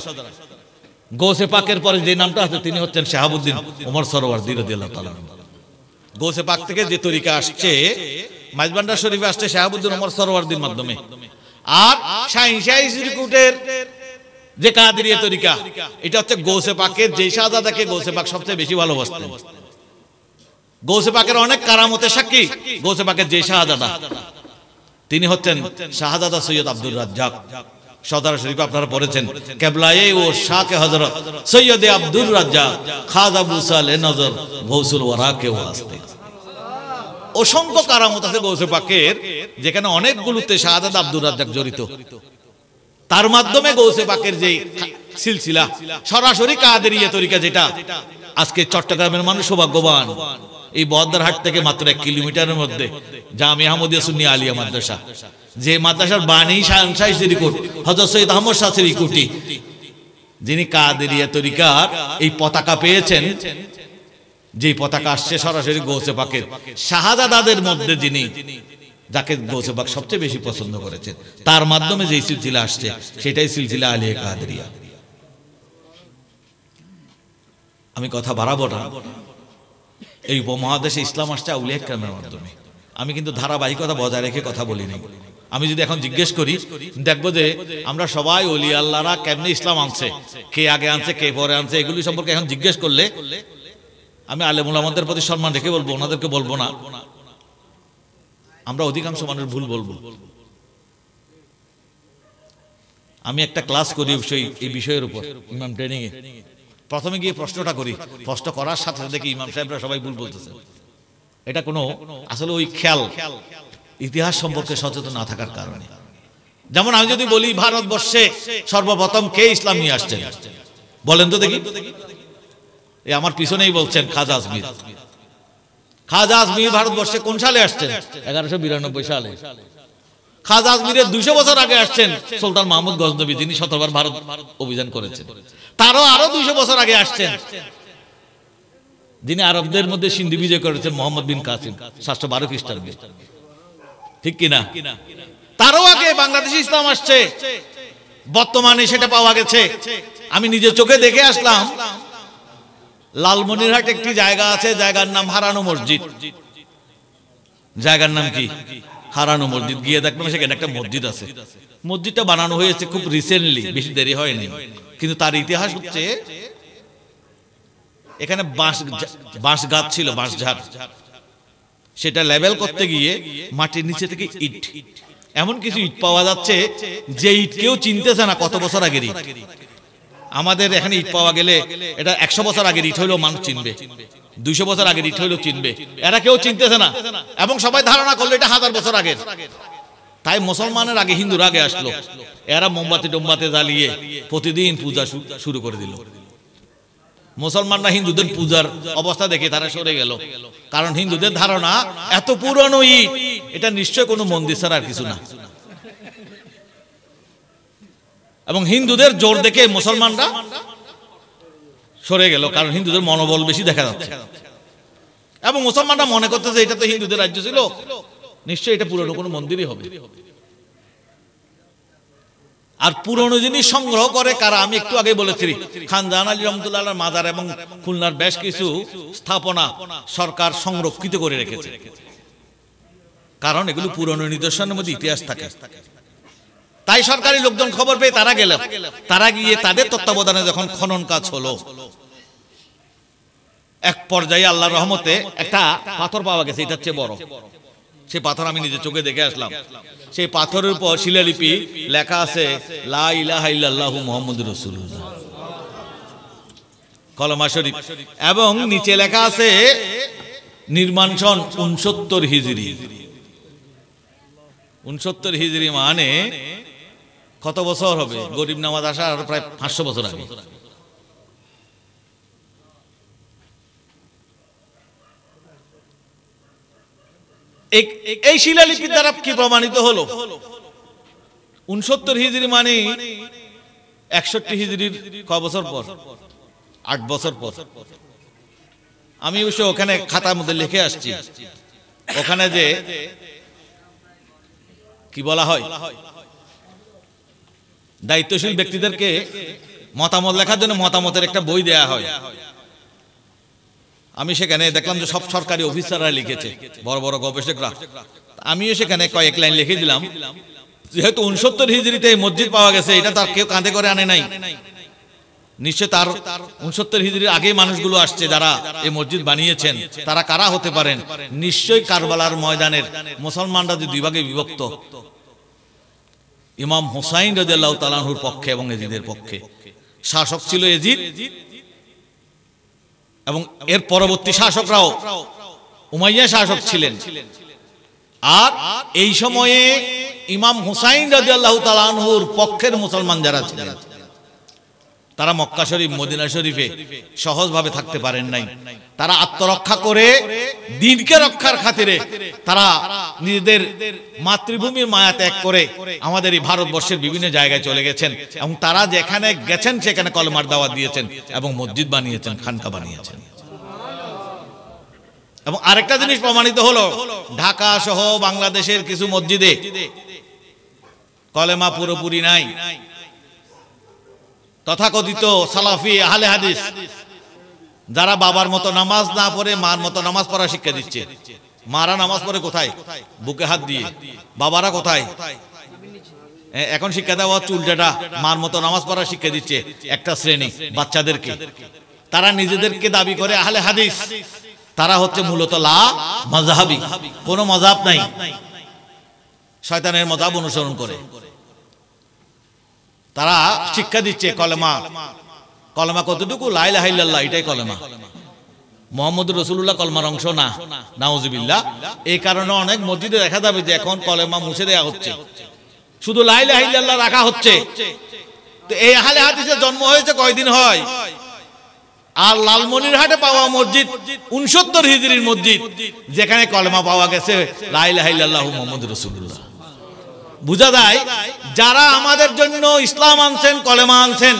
গোসে পাকের পরে যে নামটা আছে, তিনি হচ্ছেন শাহাবুদ্দিন ওমর সরোয়ার দিরদিল্লাহ গোসে পাক থেকে যে তরিকা আসছে, মাইজবান্ডার শরীফে আসছে শাহাবুদ্দিন ওমর সরোয়ারদির মাধ্যমে। আর শাহিন শাহী সিরিকুটের যে কাদেরিয়া তরিকা, এটা হচ্ছে গোসে পাকের যে শাহজাদাকে গোসে পাক সবচেয়ে বেশি ভালোবাসতেন। গৌসে পাকের অনেক কারামতের সাক্ষী। গৌসে পাকের যে শাহজাদা তিনি হচ্ছেন শাহজাদা সৈয়দ আব্দুল রাজ্জাক। সদর শরীফ আপনারা পড়েছেন। কেবলায়ে ও শাকে হজরত সৈয়দে আব্দুল রাজ্জাক। খাজা বুসাল এ নজর গৌসুল ওয়ারাকে ওয়াস্তে অসংখ্য কারামত আছে গৌসে পাকের যেখানে অনেকগুলোতে শাহজাদা আব্দুল রাজ্জাক জড়িত। তার মাধ্যমে গৌসে পাকের যে সিলসিলা, সরাসরি কাদেরিয়া তরিকা যেটা, আজকে চট্টগ্রামের মানুষ সৌভাগ্যবান। এই বদ্দারহাট থেকে মাত্র এক কিলোমিটারের মধ্যে, জামি আহমদিয়া সুন্নি আলিয়া মাদ্রাসা। যে মাদ্রাসার বাণী শাহী রিকুট হজরত সৈয়দ আহমদ রিকুটি যিনি কাদেরিয়া তরিকার এই পতাকা পেয়েছেন, যে পতাকা আসছে সরাসরি গৌসে পাকের শাহজাদাদের মধ্যে যিনি, যাকে গৌসে পাক সবচেয়ে বেশি পছন্দ করেছেন, তার মাধ্যমে যে সিলসিলা আসছে, সেটাই সিলসিলা আলিয়া কাদেরিয়া। আমি কথা বাড়াবো না এই উপমহাদেশে ইসলাম আসছে আউলিয়া ক্রামের মাধ্যমে। আমি কিন্তু ধারাবাহিকতা বজায় রেখে কথা বলি নাই। আমি যদি এখন জিজ্ঞেস করি, দেখব যে আমরা সবাই অলি আল্লাহরা কেমনে ইসলাম আনছে, কে আগে আনছে, কে পরে আনছে, এগুলি সম্পর্কে এখন জিজ্ঞেস করলে আমি আলেমুল আমাদের প্রতি সম্মান রেখে বলব, ওনাদেরকে বলব না। আমরা অধিকাংশ মানুষ ভুল বলব। আমি একটা ক্লাস করি সেই এই বিষয়ের উপর, ইমাম ট্রেনিং এ প্রথমে গিয়ে প্রশ্নটা করি। প্রশ্ন করার সাথে সাথে দেখি ইমাম সাহেবরা সবাই ভুল বলতেছে। এটা কোনো আসলে ওই খেয়াল, ইতিহাস সম্পর্কে সচেতন না থাকার কারণে। যেমন আমি যদি বলি, ভারতবর্ষে সর্বপ্রথম কে ইসলাম নিয়ে আসছেন? বলেন তো দেখি। এই আমার পিছনেই বলছেন খাজা আজমির। খাজা আজমির ভারতবর্ষে কোন সালে আসছেন? এগারোশো বিরানব্বই সালে। খাজা আজমিরের বছর আগে আসছেন সুলতান মাহমুদ গজনবী, যিনি শতবার ভারত অভিযান করেছেন। তারও আরও বছর আগে আসছেন। যিনি আরবদের মধ্যে সিন্ধি বিজয় করেছেন, মোহাম্মদ বিন কাসিম বারো খ্রিস্টাব্দে। ঠিক কিনা? তারও আগে বাংলাদেশে ইসলাম আসছে। বর্তমানে সেটা পাওয়া গেছে। আমি নিজের চোখে দেখে আসলাম, লালমনিরহাট একটি জায়গা আছে, জায়গার নাম হারানো মসজিদ। জায়গার নাম কি? হারানো মসজিদ। গিয়ে দেখলাম সেখানে একটা মসজিদ আছে। মসজিদটা বানানো হয়েছে খুব রিসেন্টলি বেশি দেরি হয়নি। কিন্তু তার ইতিহাস হচ্ছে, এখানে বাঁশ বাঁশ গাছ ছিল, বাঁশ ঝাড়। সেটা লেভেল করতে গিয়ে মাটির নিচে থেকে ইট। এমন কিছু ইট পাওয়া যাচ্ছে, যে ইট কেউ চিনতেছে না কত বছর আগের ইট। আমাদের এখানে ইট পাওয়া গেলে এটা একশো বছর আগের ইট হইলেও মানুষ চিনবে। দুইশো বছর আগের ইট হইলেও চিনবে। এরা কেউ চিনতেছে না। এবং সবাই ধারণা করল এটা হাজার বছর আগের। তাই মুসলমানের আগে হিন্দুর আগে আসলো। এরা মোমবাতি টোমবাতি জ্বালিয়ে প্রতিদিন পূজা শুরু করে দিল। মুসলমানরা হিন্দুদের পূজার অবস্থা দেখে তারা সরে গেল। কারণ হিন্দুদের ধারণা এত পুরনো ইট এটা নিশ্চয় কোনো মন্দির ছাড়া আর কিছু না। এবং হিন্দুদের জোর দেখে মুসলমানরা সরে গেল, কারণ হিন্দুদের মনোবল বেশি দেখা যাচ্ছে। এবং মুসলমানরা মনে করতেছে এটা তো হিন্দুদের রাজ্য ছিল, নিশ্চয়ই এটা পুরনো কোনো মন্দিরই হবে। আর পুরনো জিনিস সংগ্রহ করে কারা? আমি একটু আগে বলেছি খান জাহান আলী রহমতুল্লাহ মাজার এবং খুলনার বেশ কিছু স্থাপনা সরকার সংরক্ষিত করে রেখেছে। কারণ এগুলো পুরনো নিদর্শনের মধ্যে ইতিহাস থাকে। তাই সরকারি লোকজন খবর পেয়ে তারা গেল। তারা গিয়ে তাদের তত্ত্বাবধানে যখন খনন কাজ হলো, এক পর্যায়ে আল্লাহ রহমতে একটা পাথর পাওয়া গেছে এটা হচ্ছে বড়। সেই পাথর আমি নিজে চোখে দেখে আসলাম। সেই পাথরের উপর শিলালিপি লেখা আছে, লা ইলাহা ইল্লাল্লাহু মুহাম্মাদুর রাসূলুল্লাহ। কলমা শরীফ। এবং নিচে লেখা আছে নির্মাণ সন উনসত্তর হিজরি। উনসত্তর হিজরি মানে কত বছর হবে? গরিব নামাজ আসার আরও প্রায় পাঁচশো বছর আগে। এই- শিলালিপির দ্বারা কি প্রমাণিত হলো? উনসত্তর হিজড়ি মানে একষট্টি হিজড়ির ক বছর পর? আট বছর পর। আমি অবশ্য ওখানে খাতার মধ্যে লিখে আসছি। ওখানে যে কি বলা হয়? দায়িত্বশীল ব্যক্তিদেরকে মতামত লেখার জন্য মতামতের একটা বই দেয়া হয়। আমি সেখানে দেখলাম যে সব সরকারি অফিসাররা লিখেছে, বড় বড় গবেষকরা। আমিও সেখানে কয়েক লাইন লিখে দিলাম। যেহেতু উনসত্তর হিজড়িতে এই মসজিদ পাওয়া গেছে, এটা তার কেউ কাঁধে করে আনে নাই। নিশ্চয় তার উনসত্তর হিজড়ির আগে মানুষগুলো আসছে যারা এই মসজিদ বানিয়েছেন। তারা কারা হতে পারেন? নিশ্চয়ই কারবালার ময়দানের মুসলমানরা যে দুই ভাগে বিভক্ত। ইমাম হুসাইন রাজিয়াল্লাহ তালাহুর পক্ষে এবং এজিদের পক্ষে। শাসক ছিল এজিদ এবং এর পরবর্তী শাসকরাও উমাইয়া শাসক ছিলেন। আর এই সময়ে ইমাম হুসাইন রাজিয়াল্লাহ তালাহুর পক্ষের মুসলমান যারা ছিলেন। তারা মক্কা শরীফ, মদিনা শরীফে সহজভাবে থাকতে পারেন নাই। তারা আত্মরক্ষা করে দিনকে রক্ষার খাতিরে তারা নিজেদের মাতৃভূমির মায়া ত্যাগ করে আমাদের এই ভারতবর্ষের বিভিন্ন জায়গায় চলে গেছেন এবং তারা যেখানে গেছেন সেখানে কলমার দাওয়াত দিয়েছেন এবং মসজিদ বানিয়েছেন, খানকা বানিয়েছেন। এবং আরেকটা জিনিস প্রমাণিত হলো, ঢাকা সহ বাংলাদেশের কিছু মসজিদে কলেমা পুরোপুরি নাই। তথাকথিত সালাফি, আহলে হাদিস। যারা বাবার মতো নামাজ না পড়ে, মার মতো নামাজ পড়া শিক্ষা দিচ্ছে। মারা নামাজ পড়ে কোথায়? বুকে হাত দিয়ে। বাবারা কোথায়? এখন শিক্ষা দেওয়া হচ্ছে উল্টাটা। মার মতো নামাজ পড়া শিক্ষা দিচ্ছে একটা শ্রেণি, বাচ্চাদেরকে। তারা নিজেদেরকে দাবি করে আহলে হাদিস। তারা হচ্ছে মূলত লা মজাহাবি কোনো মজাব নাই। শয়তানের মজাব অনুসরণ করে। তারা শিক্ষা দিচ্ছে কলেমা। কলেমা কতটুকু? লাইলা হাইল্লাহ এটাই কলেমা। মোহাম্মদ রসুল্লাহ কলমার অংশ না, নাউজিবিল্লাহ। এই কারণে অনেক মসজিদে দেখা যাবে যে এখন কলেমা মুছে দেওয়া হচ্ছে। শুধু লাইলা হাইল্লাহ রাখা হচ্ছে। তো এই আহলে হাদিসের জন্ম হয়েছে কয়দিন হয়? আর লালমনিরহাটে পাওয়া মসজিদ, উনসত্তর হিজরির মসজিদ, যেখানে কলেমা পাওয়া গেছে লাইলাহ মোহাম্মদ রসুল্লাহ বুঝা যায়, যারা আমাদের জন্য ইসলাম আনছেন, কলেমা আনছেন,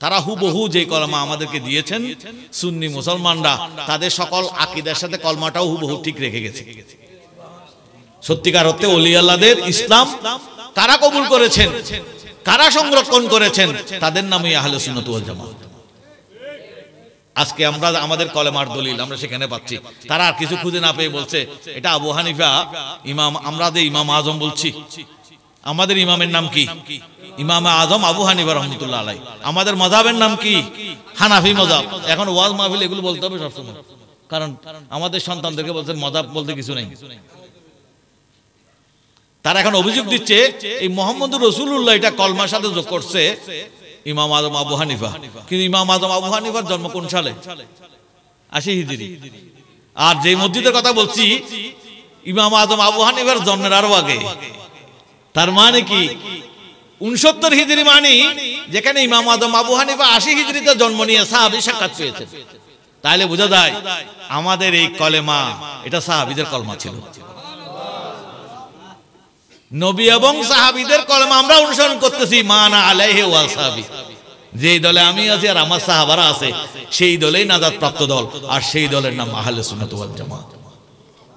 তারা হুবহু যে কলমা আমাদেরকে দিয়েছেন, সুন্নি মুসলমানরা, তাদের সকল আকিদের সাথে কলমাটাও হুবহু ঠিক রেখে গেছে। সত্যিকার অর্থে অলি আল্লাহদের ইসলাম কারা কবুল করেছেন, কারা সংরক্ষণ করেছেন, তাদের নামই আহলে সুন্নাত জামাত। আজকে আমরা আমাদের কলেমার দলিল, আমরা সেখানে পাচ্ছি। তারা আর কিছু খুঁজে না পেয়ে বলছে, এটা আবু হানিফা, ইমাম, আমরা যে ইমাম আজম বলছি। আমাদের ইমামের নাম কি? ইমাম আজম আবু হানিফা রহমতুল্লাহ আলাই আমাদের মজাবের নাম কি? হানাফি মজাব। এখন ওয়াজ মাহফিল এগুলো বলতে হবে সবসময়। কারণ আমাদের সন্তানদেরকে বলছেন, মজাব বলতে কিছু নেই। তারা এখন অভিযোগ দিচ্ছে, এই মোহাম্মদ রসুল্লাহ এটা কলমার সাথে যোগ করছে। ইমাম আজম আবু হানিফা। কিন্তু ইমাম আজম আবু হানিফার জন্ম কোন সালে? আশি হিজরি আর যে মসজিদের কথা বলছি, ইমাম আজম আবু হানিফার জন্মের আরও আগে। তার মানে কি? উনসত্তর হিজরি মানে যেখানে ইমাম আদম আবু হানিফা আশি হিজরিতে জন্ম নিয়ে সাহাবি সাক্ষাৎ পেয়েছেন। তাহলে বোঝা যায়, আমাদের এই কলেমা, এটা সাহাবিদের কলমা ছিল। নবী এবং সাহাবিদের কলমা আমরা অনুসরণ করতেছি, মানা আলাইহে ওয়াল সাহাবি। যেই দলে আমি আছি আর আমার সাহাবারা আছে, সেই দলেই নাজাত প্রাপ্ত দল, আর সেই দলের নাম আহলে সুন্নাত ওয়াল জামাত।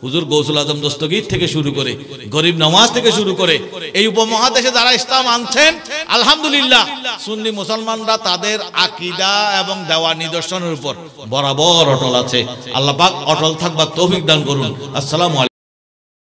হুজুর গৌসুল আজম দস্তগীর থেকে শুরু করে, গরিব নওয়াজ থেকে শুরু করে, এই উপমহাদেশে যারা ইসলাম আনছেন, আলহামদুলিল্লাহ, সুন্নি মুসলমানরা তাদের আকিদা এবং দেওয়া নিদর্শনের উপর বরাবর অটল আছে। আল্লাহ পাক অটল থাকবার তৌফিক দান করুন। আসসালামু